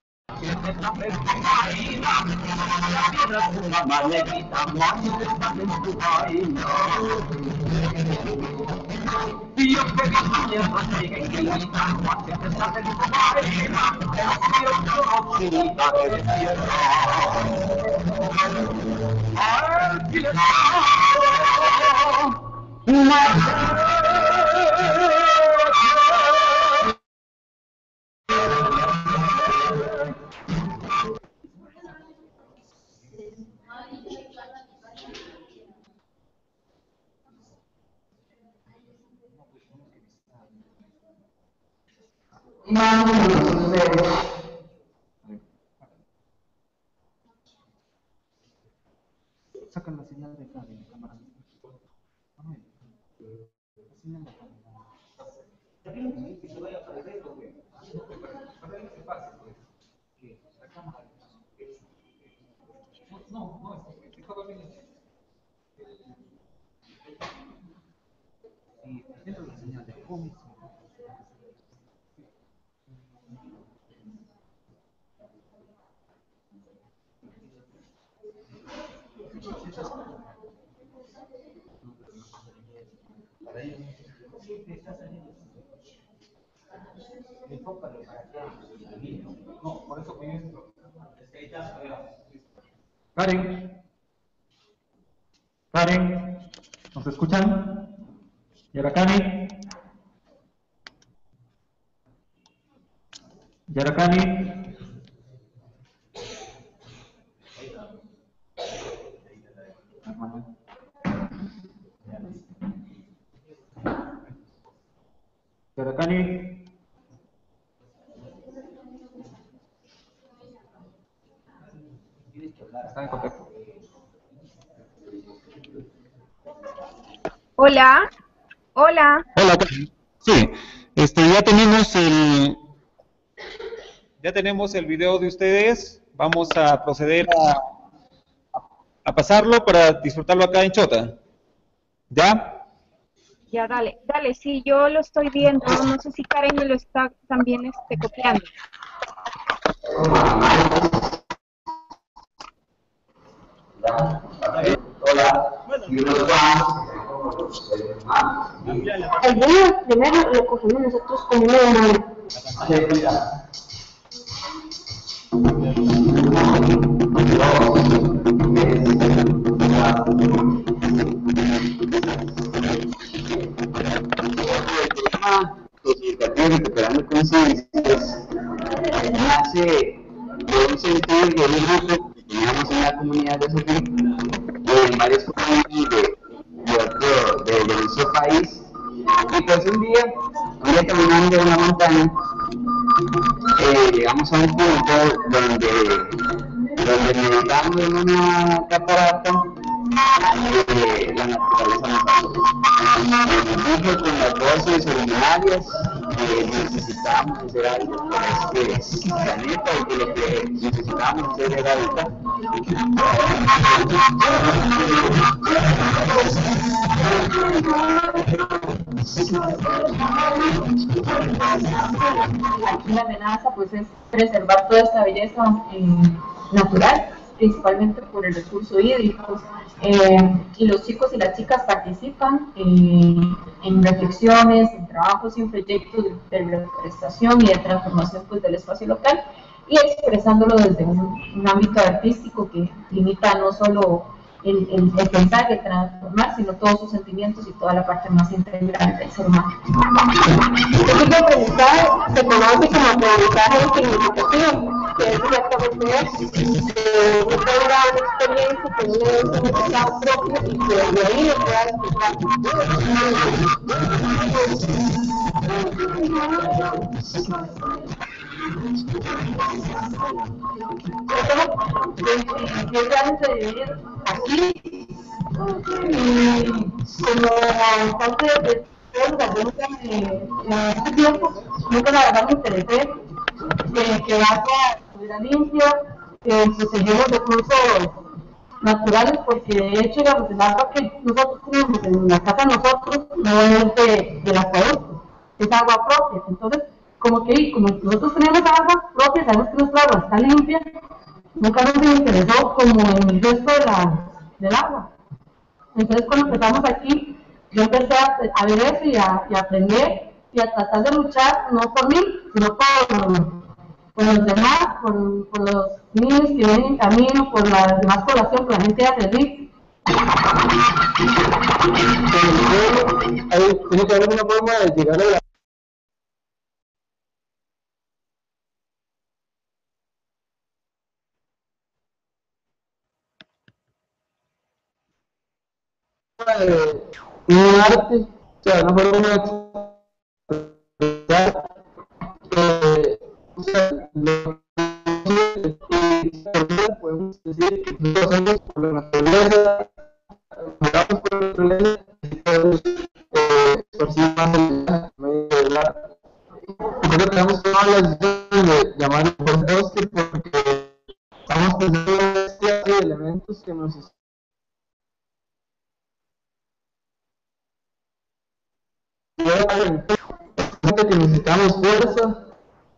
Uma Sacan la señal de acá de la cámara. No, no, cómics. No, por eso Karen. Karen. ¿Nos escuchan? Yarakani. Yarakani. Yarakani. Está en contacto. Hola, hola. Hola. Sí, este, ya tenemos el... Ya tenemos el video de ustedes. Vamos a proceder a, a pasarlo para disfrutarlo acá en Chota. ¿Ya? Ya, dale, dale, sí, yo lo estoy viendo. No sé si Karen me lo está también este, copiando. El video primero lo cogemos nosotros como demanda. Societario Recuperando un sentido de un teníamos en la comunidad de Sofía, en varias comunidades de, de, otro, nuestro país. Y pues un día, un día caminando en una montaña, eh, llegamos a un punto donde, donde meditamos en una catarata eh, la naturaleza nos. Nos con las voces originarias que necesitábamos hacer algo por este planeta y que lo que necesitábamos hacer era habitar. Aquí la amenaza pues es preservar toda esta belleza eh, natural, principalmente por el recurso hídrico. Eh, y los chicos y las chicas participan eh, en reflexiones, en trabajos y en proyectos de, reforestación y de transformación pues, del espacio local y expresándolo desde un, un ámbito artístico que limita no solo el, el, el pensar y el transformar, sino todos sus sentimientos y toda la parte más integral del ser humano. Este aprendizaje se conoce como aprendizaje de significación, que es exactamente eso. Eh, uno una experiencia que no le dé un significado propio y que de ahí le pueda explicar. De aquí y de nunca la limpia, naturales, porque de hecho el agua que nosotros tenemos en la casa nosotros no es de, del acueducto, es agua propia. Entonces, como que como nosotros tenemos agua propia, sabemos que nuestra agua está limpia, nunca nos interesó como en el resto de la, del agua. Entonces cuando empezamos aquí, yo empecé a, a ver eso y a, aprender y a tratar de luchar, no por mí, sino por, por los demás, por, los niños que vienen en camino, por la demás población, por la gente de Atletic. Hay, de llegar a de un arte, o sea, una forma de y podemos decir que nosotros por la naturaleza, por la de por bosque porque estamos de elementos que nos que necesitamos fuerza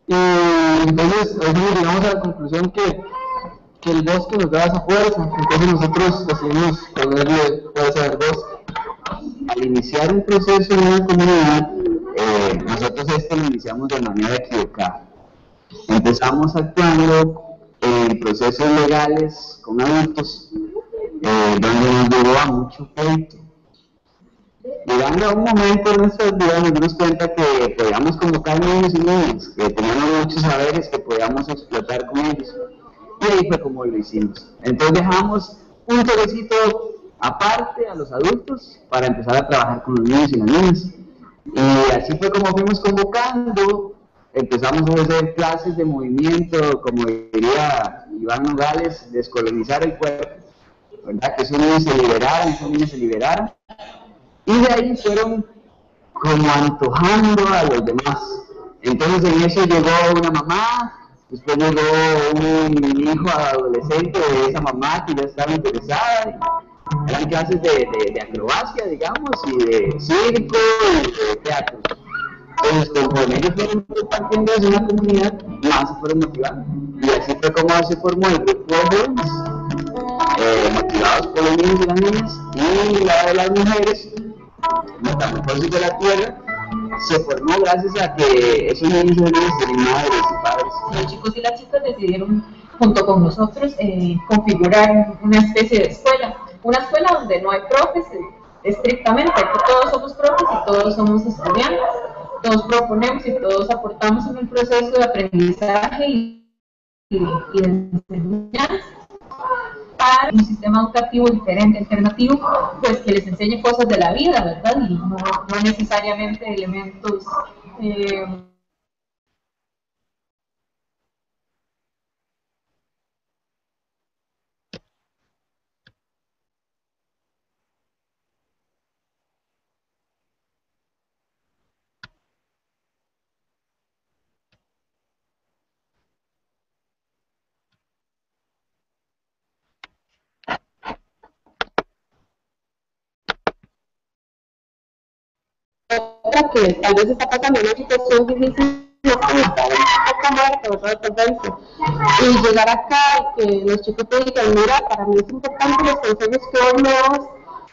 y entonces llegamos a la conclusión que, que el bosque nos da esa fuerza, entonces nosotros decidimos ponerle fuerza al bosque. Al iniciar un proceso en una comunidad, eh, nosotros esto lo iniciamos de manera equivocada. Empezamos actuando en procesos legales con adultos, eh, donde nos llevó a mucho pleito llegando a un momento en nuestras vidas nos dimos cuenta que podíamos convocar niños y niñas, que teníamos muchos saberes que podíamos explotar con ellos. Y ahí fue como lo hicimos. Entonces dejamos un toquecito aparte a los adultos para empezar a trabajar con los niños y las niñas. Y así fue como fuimos convocando, empezamos a hacer clases de movimiento, como diría Iván Nogales, descolonizar el cuerpo, ¿verdad? Que esos niños se liberaran, esos niños se liberaran y de ahí fueron como antojando a los demás. Entonces en eso llegó una mamá, después llegó un hijo adolescente de esa mamá que ya estaba interesada. Eran clases de, de, acrobacia, digamos, y de circo y de teatro. Entonces, conforme ellos fueron compartiendo de una comunidad, más se fueron motivando. Y así fue como se formó el grupo de jóvenes, eh, motivados por los niños y las niñas, y la de las mujeres, Metamorfosis de la Tierra se formó gracias a que esos niños niñas tienen madres y padres. Los chicos y las chicas decidieron, junto con nosotros, eh, configurar una especie de escuela. Una escuela donde no hay profes eh, estrictamente, todos somos profes y todos somos estudiantes. Todos proponemos y todos aportamos en el proceso de aprendizaje y de enseñanza un sistema educativo diferente, alternativo, pues que les enseñe cosas de la vida, ¿verdad? Y no, necesariamente elementos eh, que tal vez está pasando una situación difícil y llegar acá y que los chicos te digan, mira, para mí es importante los consejos que vos me das,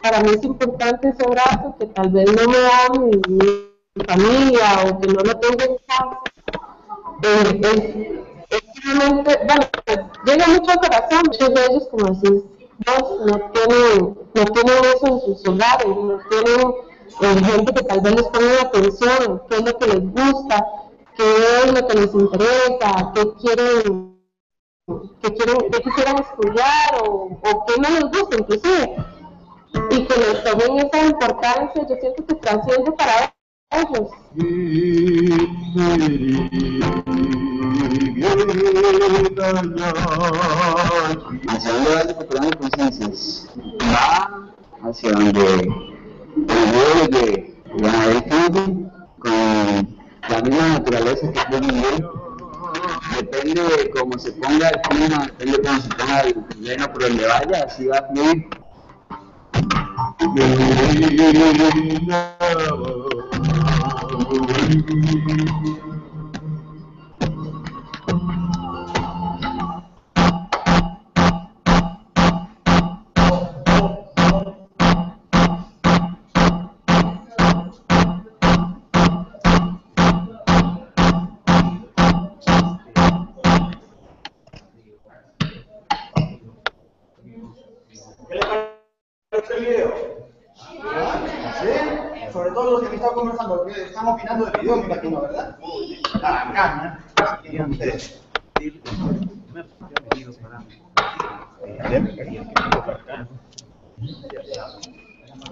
para mí es importante ese brazo que tal vez no me da mi, mi familia o que no lo tengo en casa. Eh, es, realmente, bueno, pues, llega mucho al corazón, muchos de ellos, como decís, no tienen, no tienen eso en sus hogares, no tienen eh, gente que tal vez les pone atención, qué es lo que les gusta, qué es lo que les interesa, qué quieren, qué quieren, qué quisieran estudiar o, qué no les gusta inclusive. Y que les tomen esa importancia, yo siento que trasciende para ellos. ¿Hacia dónde va el conciencias? Va hacia donde el de Ganadería Camping, con la misma naturaleza que tiene Miguel. Depende de cómo se ponga el clima, depende de cómo se ponga el terreno por donde vaya, así va a fluir. Que están opinando del video, me imagino, ¿verdad? La cana.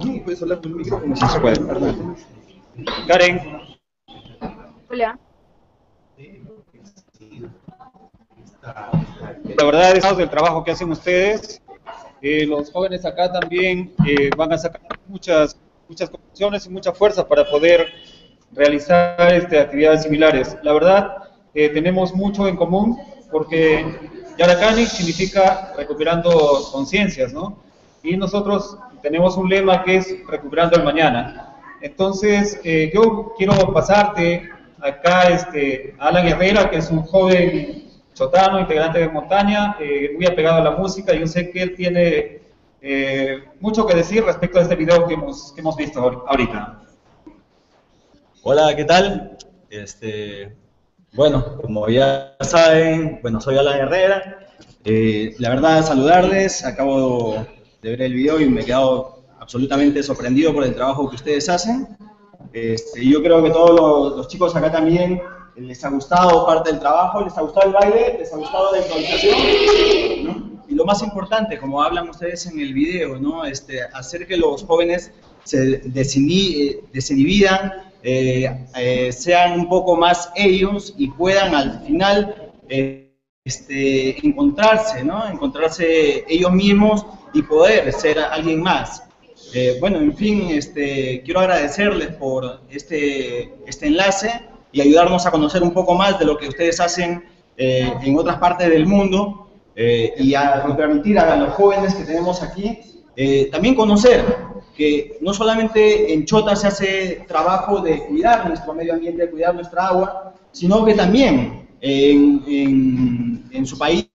Sí, puedes hablar con el micrófono si se puede, ¿verdad? Karen. Hola. La verdad es del trabajo que hacen ustedes. Eh, los jóvenes acá también eh, van a sacar muchas, muchas conclusiones y mucha fuerza para poder realizar este, actividades similares. La verdad, eh, tenemos mucho en común porque Yaracani significa recuperando conciencias, ¿no? Y nosotros tenemos un lema que es recuperando el mañana. Entonces, eh, yo quiero pasarte acá este, a Alan Herrera, que es un joven chotano, integrante de montaña, eh, muy apegado a la música. Yo sé que él tiene eh, mucho que decir respecto a este video que hemos, que hemos visto ahor- ahorita. Hola, ¿qué tal? Este, bueno, como ya saben, bueno, soy Alan Herrera. Eh, la verdad, saludarles. Acabo de ver el video y me he quedado absolutamente sorprendido por el trabajo que ustedes hacen. Este, yo creo que todos los, los chicos acá también les ha gustado parte del trabajo, les ha gustado el baile, les ha gustado la improvisación. ¿no? Y lo más importante, como hablan ustedes en el video, ¿no? este, hacer que los jóvenes se eh, desinhibidan, eh, eh, sean un poco más ellos y puedan al final eh, este, encontrarse, ¿no? encontrarse ellos mismos y poder ser alguien más. Bueno, en fin, este, quiero agradecerles por este, este enlace y ayudarnos a conocer un poco más de lo que ustedes hacen en otras partes del mundo eh, y a permitir a los jóvenes que tenemos aquí eh, también conocer que no solamente en Chota se hace trabajo de cuidar nuestro medio ambiente, de cuidar nuestra agua, sino que también en, en- su país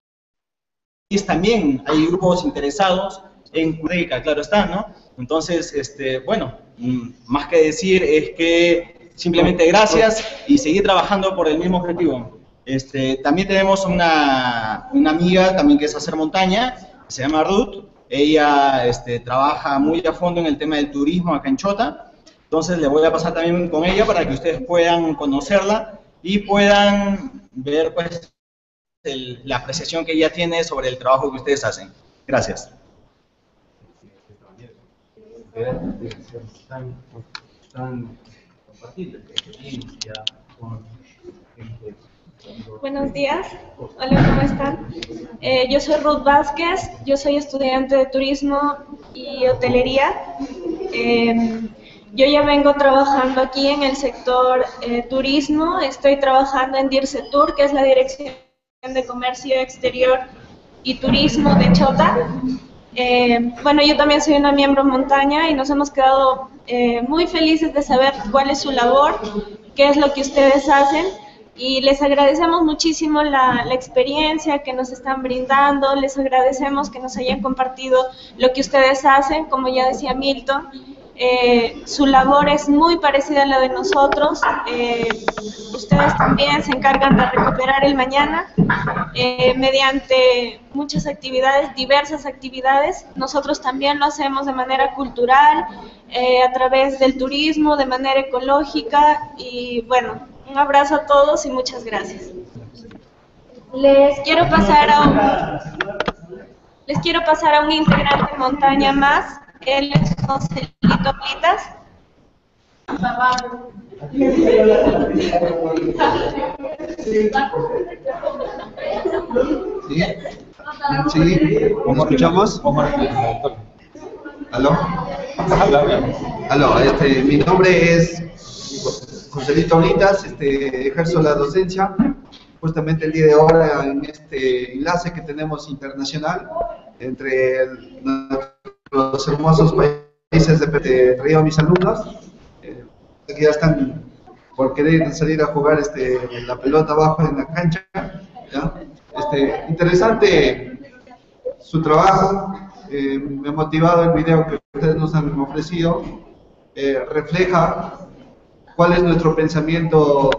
también hay grupos interesados en Cudeca, claro está, ¿no? Entonces, este, bueno, mm, más que decir es que simplemente gracias y seguir trabajando por el mismo objetivo. Este, también tenemos una, una amiga también que es hacer montaña, se llama Ruth. Ella este, trabaja muy a fondo en el tema del turismo acá en Chota. Entonces le voy a pasar también con ella para que ustedes puedan conocerla y puedan ver pues la apreciación que ella tiene sobre el trabajo que ustedes hacen. Gracias. Buenos días, hola, ¿cómo están? Eh, yo soy Ruth Vázquez, yo soy estudiante de turismo y hotelería. Eh, yo ya vengo trabajando aquí en el sector eh, turismo, estoy trabajando en DIRCETUR, que es la Dirección de Comercio Exterior y Turismo de Chota. Eh, bueno, yo también soy una miembro montaña y nos hemos quedado eh, muy felices de saber cuál es su labor, qué es lo que ustedes hacen y les agradecemos muchísimo la, experiencia que nos están brindando, les agradecemos que nos hayan compartido lo que ustedes hacen, como ya decía Milton, eh, su labor es muy parecida a la de nosotros, eh, ustedes también se encargan de recuperar el mañana eh, mediante muchas actividades, diversas actividades, nosotros también lo hacemos de manera cultural, a través del turismo, de manera ecológica y bueno, un abrazo a todos y muchas gracias. Les quiero pasar a un, les quiero integrante montaña más, él es Joselito Plitas. ¿Sí? ¿Cómo escuchamos? ¿Aló? Aló, este, mi nombre es Joselito Blitas, este, ejerzo la docencia justamente el día de ahora en este enlace que tenemos internacional entre los hermosos países de, de traído mis alumnos, eh, que ya están por querer salir a jugar este, la pelota abajo en la cancha. Este, interesante su trabajo, eh, me ha motivado el video que ustedes nos han ofrecido, eh, refleja cuál es nuestro pensamiento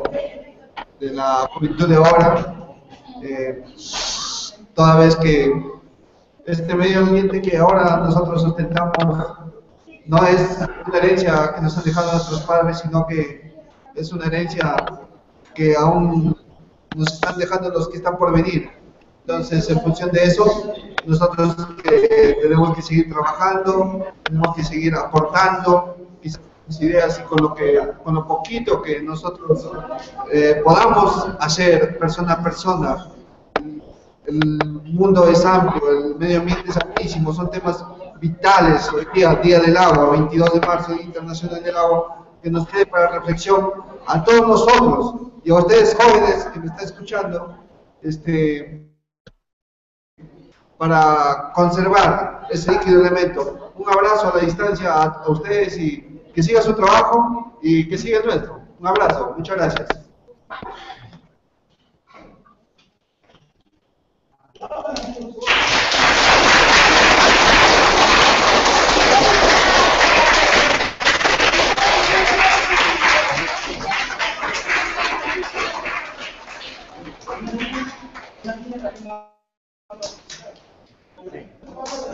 de la juventud de ahora, eh, toda vez que este medio ambiente que ahora nosotros sustentamos no es una herencia que nos han dejado nuestros padres, sino que es una herencia que aún nos están dejando los que están por venir. Entonces, en función de eso, nosotros eh, tenemos que seguir trabajando, tenemos que seguir aportando quizás ideas y con lo, que, con lo poquito que nosotros eh, podamos hacer persona a persona. El mundo es amplio, el medio ambiente es amplísimo, son temas vitales. Hoy día, Día del Agua, 22 de marzo, Día Internacional del Agua, que nos quede para reflexión a todos nosotros y a ustedes jóvenes que me están escuchando, este, para conservar ese líquido elemento. Un abrazo a la distancia a, a ustedes y que siga su trabajo y que siga el nuestro. Un abrazo, muchas gracias.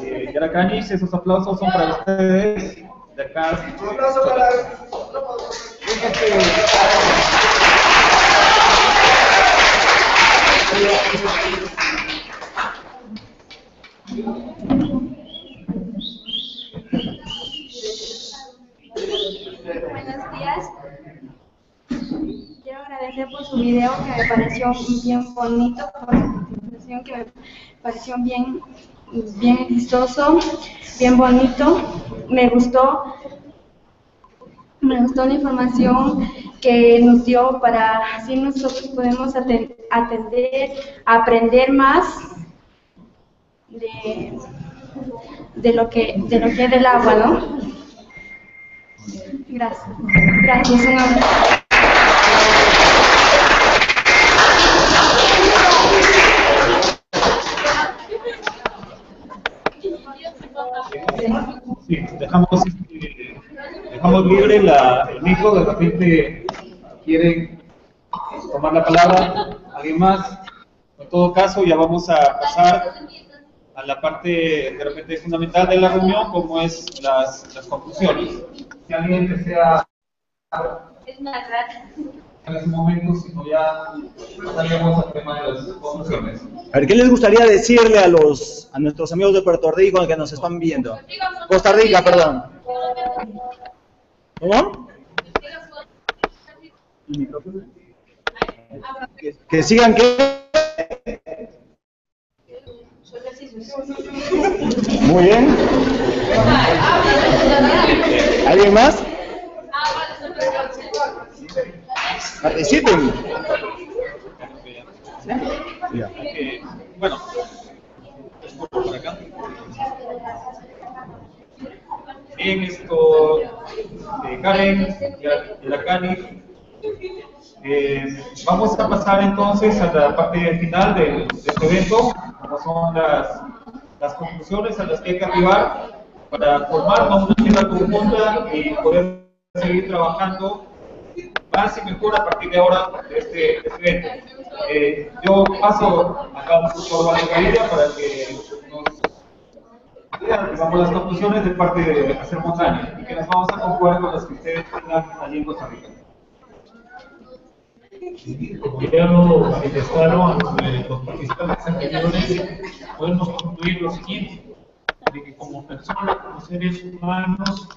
Eh, Yaracanis, esos aplausos son para ustedes. De acá. Un aplauso para... Buenos días. Quiero agradecer por su video que me pareció bien bonito, por su presentación que me pareció bien, bien vistoso, bien bonito. Me gustó, me gustó la información que nos dio para así nosotros podemos aten- atender, aprender más de, de lo que de lo que es del agua, ¿no? Gracias. Gracias. Un abrazo. Sí, dejamos, este, dejamos libre la, el micro, de repente quieren tomar la palabra alguien más. En todo caso, ya vamos a pasar a la parte de repente fundamental de la reunión, como es las, las conclusiones. Si alguien desea en ese momento, si no ya pasaríamos al tema de las conclusiones. A ver, ¿qué les gustaría decirle a los a nuestros amigos de Puerto Rico que nos están viendo? Costa Rica, perdón. ¿Cómo? Que sigan que Muy bien. ¿Alguien más? Participen. Ya. Eh, bueno, por acá. Bien, esto, eh, Karen, Yelakani, eh, vamos a pasar entonces a la parte final del, de este evento, como son las, las conclusiones a las que hay que arribar para formar una agenda conjunta y poder seguir trabajando más y mejor a partir de ahora de este, de este evento. Eh, yo paso acá a un doctor Valeria para que nos digan, digamos, las conclusiones de parte de hacer montaña y que nos vamos a conjugar con las que ustedes tengan allí en Costa Rica. Como ya lo manifestaron eh, los participantes anteriores, podemos concluir lo siguiente, de que como personas, como seres humanos,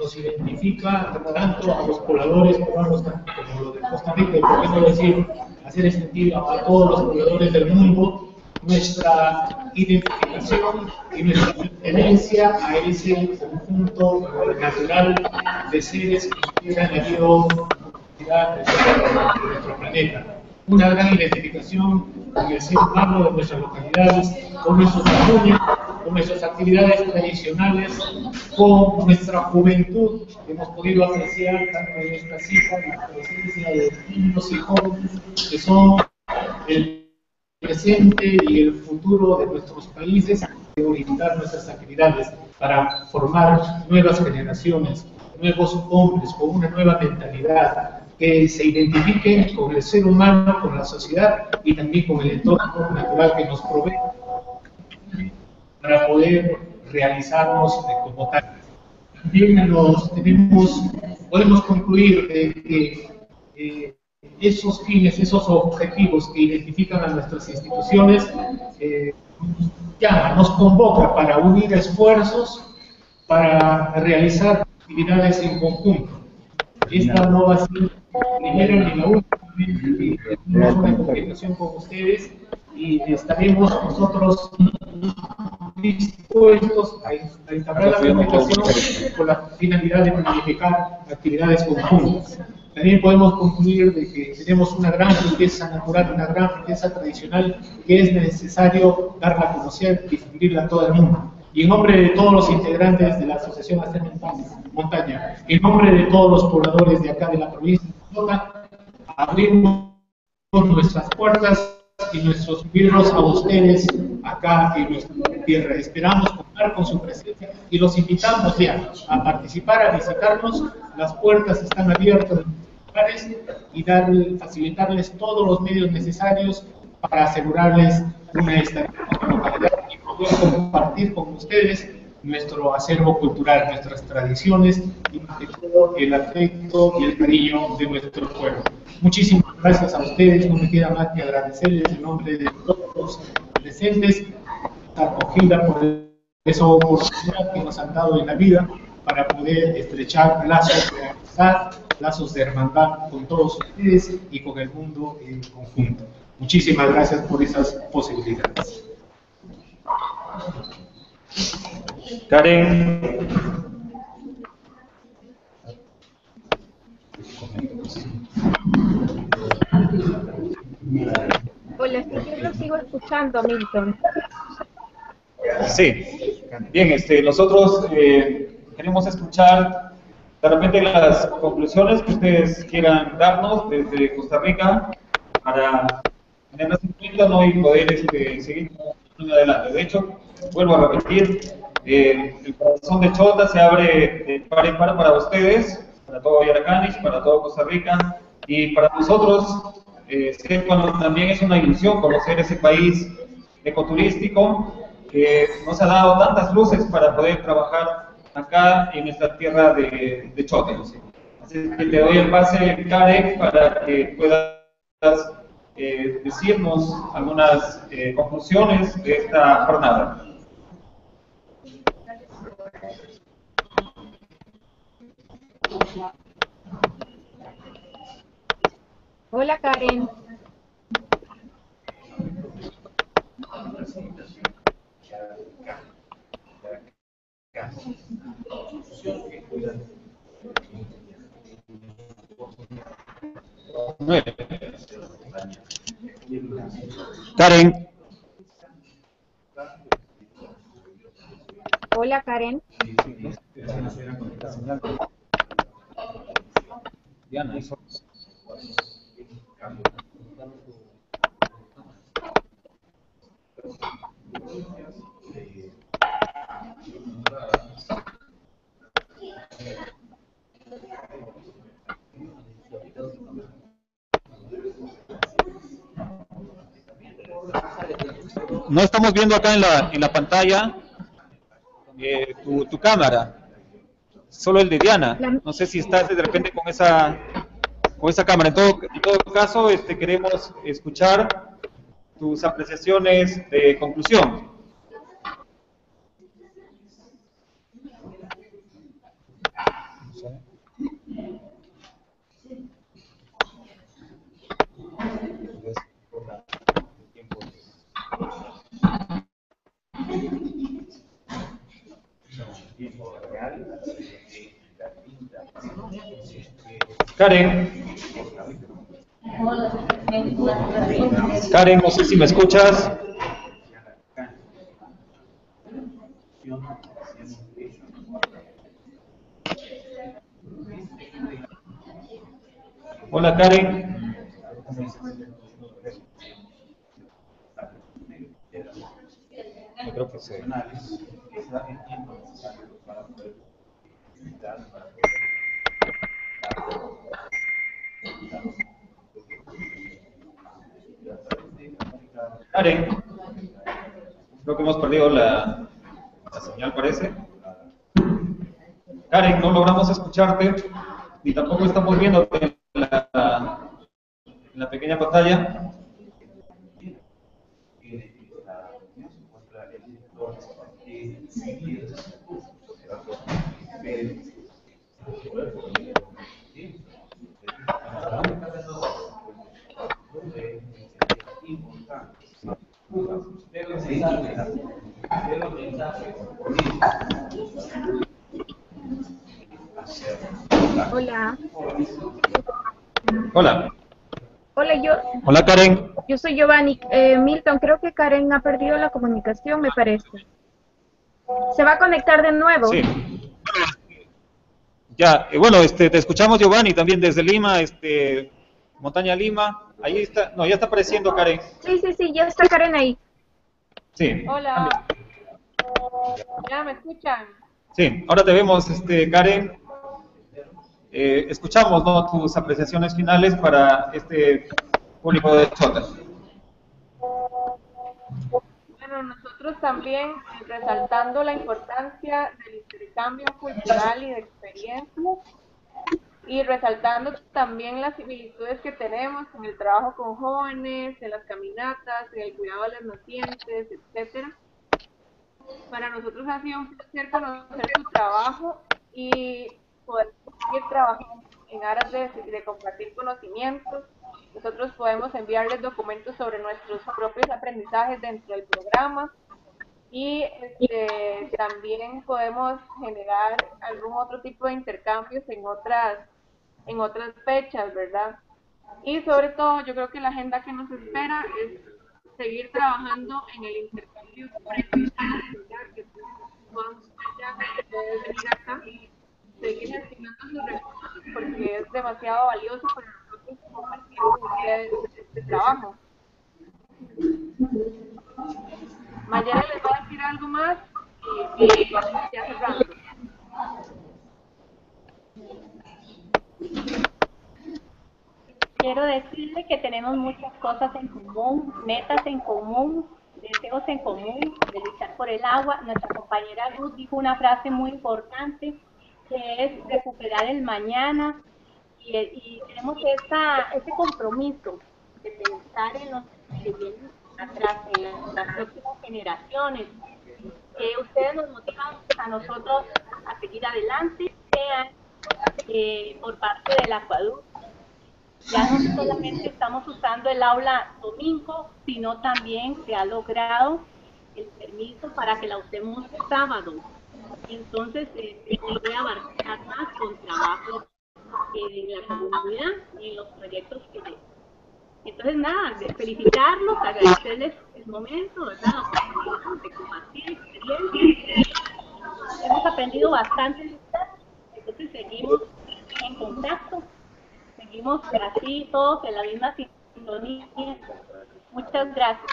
nos identifica tanto a los pobladores peruanos como los de Costa Rica, por qué no decir hacer extensiva a todos los pobladores del mundo nuestra identificación y nuestra pertenencia a ese conjunto natural de seres que la biodiversidad de nuestro planeta. Una gran identificación con el ser humano de nuestras localidades, con nuestros patrimonios, con nuestras actividades tradicionales, con nuestra juventud hemos podido apreciar tanto en esta cita, la presencia de niños y jóvenes que son el presente y el futuro de nuestros países de orientar nuestras actividades para formar nuevas generaciones, nuevos hombres con una nueva mentalidad que se identifiquen con el ser humano, con la sociedad y también con el entorno natural que nos provee para poder realizarnos como tal. También nos tenemos, podemos concluir de que eh, esos fines, esos objetivos que identifican a nuestras instituciones, eh, llama, nos convoca para unir esfuerzos para realizar actividades en conjunto. Esta no va a ser la primera ni la última, tenemos una comunicación con ustedes y estaremos nosotros dispuestos a, entablar la comunicación con la finalidad de planificar actividades conjuntas. También podemos concluir de que tenemos una gran riqueza natural, una gran riqueza tradicional que es necesario darla a conocer difundirla a todo el mundo. Y en nombre de todos los integrantes de la Asociación Hacer Montaña, en nombre de todos los pobladores de acá de la provincia de Jota, abrimos nuestras puertas y nuestros libros a ustedes acá en nuestra tierra. Esperamos contar con su presencia y los invitamos ya a participar, a visitarnos. Las puertas están abiertas y dar, facilitarles todos los medios necesarios para asegurarles una estadía y poder compartir con ustedes nuestro acervo cultural, nuestras tradiciones y todo el afecto y el cariño de nuestro pueblo. Muchísimas gracias a ustedes, no me queda más que agradecerles en nombre de todos los presentes esta acogida por esa oportunidad que nos han dado en la vida para poder estrechar lazos de amistad, lazos de hermandad con todos ustedes y con el mundo en conjunto. Muchísimas gracias por esas posibilidades. Karen. Hola, yo lo sigo escuchando, Milton. Sí, bien, este, nosotros eh, queremos escuchar de repente las conclusiones que ustedes quieran darnos desde Costa Rica para tenerlas en cuenta ¿no? y poder este, seguir adelante. De hecho, vuelvo a repetir, eh, el corazón de Chota se abre de par en par para ustedes, para todo Yaracanis, para todo Costa Rica y para nosotros eh, también es una ilusión conocer ese país ecoturístico que nos ha dado tantas luces para poder trabajar acá en esta tierra de, de Chote. Así que te doy el pase, Karen, para que puedas eh, decirnos algunas eh, conclusiones de esta jornada. Hola Karen. Karen. Hola Karen. Diana, No estamos viendo acá en la, en la pantalla eh, tu, tu cámara, solo el de Diana. No sé si estás de repente con esa con esta cámara. En todo, en todo caso, este, queremos escuchar tus apreciaciones de conclusión. Karen. Karen, no sé si me escuchas. Hola Karen. Karen, creo que hemos perdido la, señal, parece. Karen, no logramos escucharte, ni tampoco estamos viendo en la, en la pequeña pantalla. Hola. Hola. Hola, yo, Hola Karen. yo soy Giovanni. Eh, Milton, creo que Karen ha perdido la comunicación, me parece. ¿Se va a conectar de nuevo? Sí. Ya, eh, bueno, este, te escuchamos Giovanni también desde Lima, este, Montaña Lima. Ahí está, no, ya está apareciendo Karen. Sí, sí, sí, ya está Karen ahí. Sí, Hola. ¿Ya me escuchan? sí, ahora te vemos, este, Karen. Eh, escuchamos ¿no? tus apreciaciones finales para este público de Chota. Bueno, nosotros también resaltando la importancia del intercambio cultural y de experiencias y resaltando también las similitudes que tenemos en el trabajo con jóvenes, en las caminatas, en el cuidado de las nacientes, etcétera. Para nosotros ha sido un placer conocer su trabajo y poder seguir trabajando en aras de, de compartir conocimientos. Nosotros podemos enviarles documentos sobre nuestros propios aprendizajes dentro del programa y este, también podemos generar algún otro tipo de intercambios en otras en otras fechas, ¿verdad? Y sobre todo, yo creo que la agenda que nos espera es seguir trabajando en el intercambio que venir acá seguir estimando sus recursos porque es demasiado valioso para nosotros compartir con ustedes este trabajo. Mayela les va a decir algo más y, y ya cerrando. Quiero decirle que tenemos muchas cosas en común, metas en común, deseos en común de luchar por el agua. Nuestra compañera Ruth dijo una frase muy importante que es recuperar el mañana y, tenemos esa, ese compromiso de pensar en los que vienen atrás, en las próximas generaciones. Que ustedes nos motivan a nosotros a seguir adelante, sean eh, por parte del acueducto. Ya no solamente estamos usando el aula domingo, sino también se ha logrado el permiso para que la usemos sábado. Entonces, eh, se puede abarcar más con trabajo eh, en la comunidad y en los proyectos que hay. Entonces, nada, felicitarlos, agradecerles el momento, ¿verdad? De compartir experiencias. Hemos aprendido bastante entonces seguimos en contacto, seguimos así todos en la misma sintonía. Muchas gracias.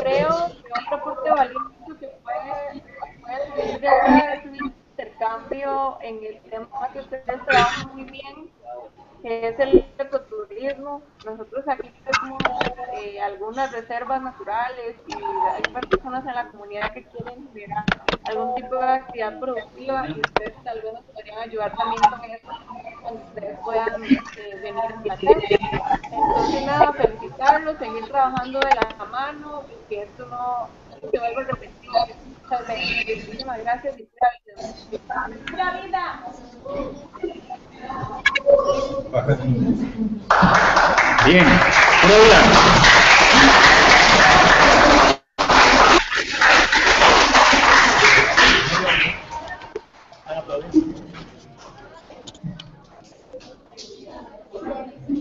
Creo que otro aporte valioso que puede, puede salir de un intercambio en el tema que ustedes trabajan muy bien, es el ecoturismo. Nosotros aquí tenemos eh, algunas reservas naturales y hay personas en la comunidad que quieren generar algún tipo de actividad productiva y ustedes tal vez nos podrían ayudar también con eso, cuando ustedes puedan eh, venir a Platense. Entonces nada, felicitarlos, seguir trabajando de la mano y que esto no se vuelva a repetir. Muchas gracias. Muchísimas gracias y vida. Bien, vida.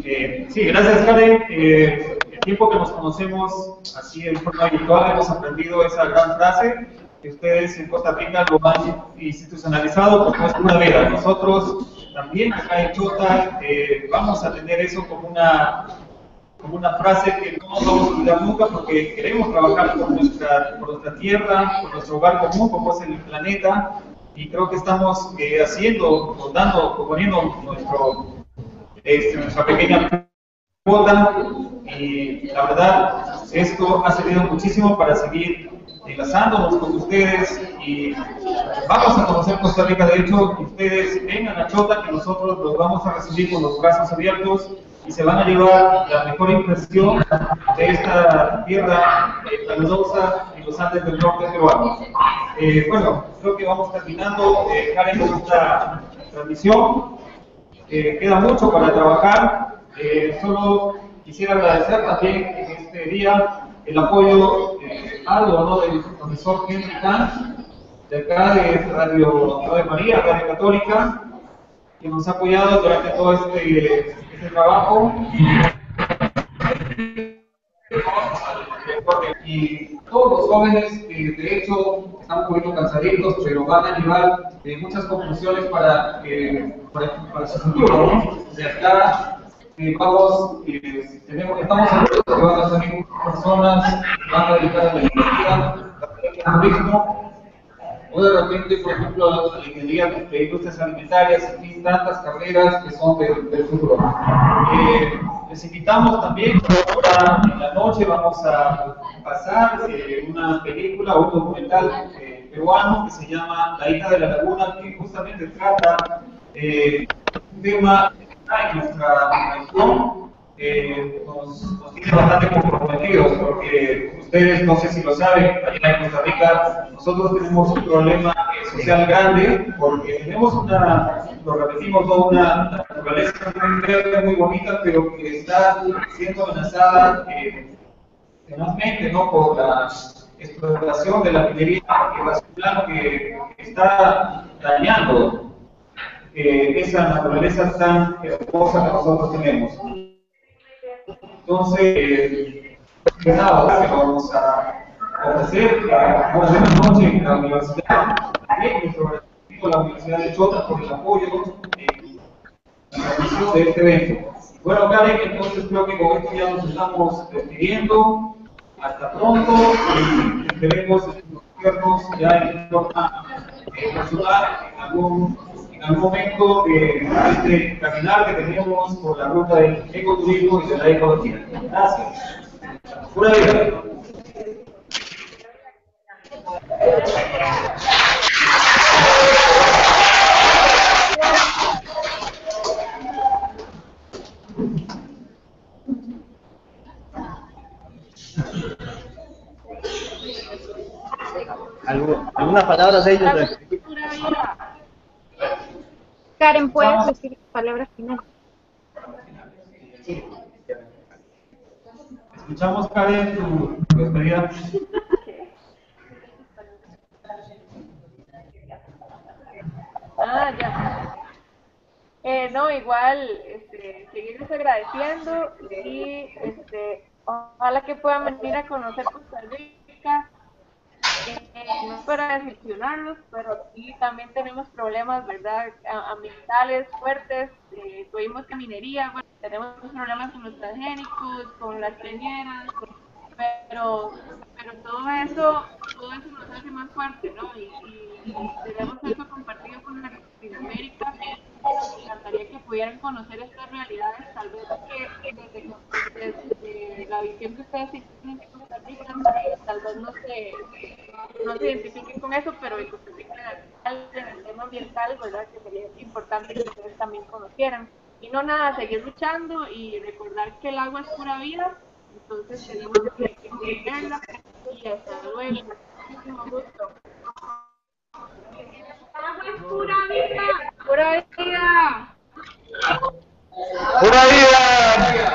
Eh, sí, gracias Karen. Eh, el tiempo que nos conocemos así en forma virtual hemos aprendido esa gran frase que ustedes en Costa Rica lo han institucionalizado como es una vida. Nosotros también acá en Chota eh, vamos a tener eso como una, como una frase que no vamos a olvidar nunca porque queremos trabajar por nuestra, por nuestra tierra, por nuestro hogar común como es el planeta y creo que estamos eh, haciendo, dando, poniendo nuestro este, nuestra pequeña cuota y la verdad esto ha servido muchísimo para seguir enlazándonos con ustedes y vamos a conocer Costa Rica, de hecho ustedes vengan a Chota que nosotros los vamos a recibir con los brazos abiertos y se van a llevar la mejor impresión de esta tierra eh, calurosa en los Andes del norte peruano. Eh, bueno, creo que vamos terminando, eh, esta transmisión. Eh, queda mucho para trabajar. Eh, solo quisiera agradecer también en este día el apoyo eh, del profesor Henry Kahn, de acá de Radio Radio María, Radio Católica, que nos ha apoyado durante todo este, este trabajo. Y todos los jóvenes, que de hecho, están un poquito cansaditos, pero van a llevar eh, muchas conclusiones para, eh, para su futuro. ¿no? De acá eh, vamos, eh, tenemos, estamos seguros que van a personas que van a dedicar a la investigación, al turismo, o de repente, por ejemplo, a la ingeniería de industrias alimentarias, en fin, tantas carreras que son del futuro. Eh, les invitamos también, ahora en la noche vamos a pasar eh, una película o un documental eh, peruano que se llama La hija de la laguna, que justamente trata eh, un tema en nuestra región eh, nos, tiene bastante comprometidos porque ustedes no sé si lo saben, allá en Costa Rica nosotros tenemos un problema eh, social grande porque tenemos una, lo repetimos, ¿no? una naturaleza muy verde, muy bonita, pero que está siendo amenazada eh, ¿no? por la explotación de la minería irracional que está dañando eh, esa naturaleza tan hermosa que nosotros tenemos. Entonces, eh, nada, vamos a ofrecer eh, buena noche en la universidad, a la Universidad de Chota por el apoyo transmisión de este evento. Bueno, Karen, entonces creo que con esto ya nos estamos despidiendo. Hasta pronto y esperemos vernos ya en forma eh, personal en algún algún momento de este caminar que tenemos por la ruta del ecoturismo y de la ecología. Gracias. Pura vida. ¿Algo- ¿Algunas palabras de ellos? Karen, ¿puedes decir las palabras finales? Escuchamos, Karen, tu, tu despedida. Ah, ya. Eh, no, igual, este, seguirles agradeciendo y este, ojalá que puedan venir a conocer Costa Rica. No para decepcionarlos, pero aquí también tenemos problemas, ¿verdad? Ambientales fuertes, eh, tuvimos que minería, bueno, tenemos problemas con los transgénicos, con las peñeras, pero, pero todo eso, todo eso nos hace más fuertes, ¿no? Y, y- tenemos eso compartido con Latinoamérica. Me encantaría que pudieran conocer estas realidades, tal vez que desde, desde la visión que ustedes tienen de Costa Rica, tal vez no se, no se identifiquen con eso, pero en Costa Rica en el tema ambiental, ¿verdad? Que sería importante que ustedes también conocieran. Y no nada, seguir luchando y recordar que el agua es pura vida, entonces tenemos que cuidarla y hasta luego. Muchísimo gusto pura vida. Pura vida.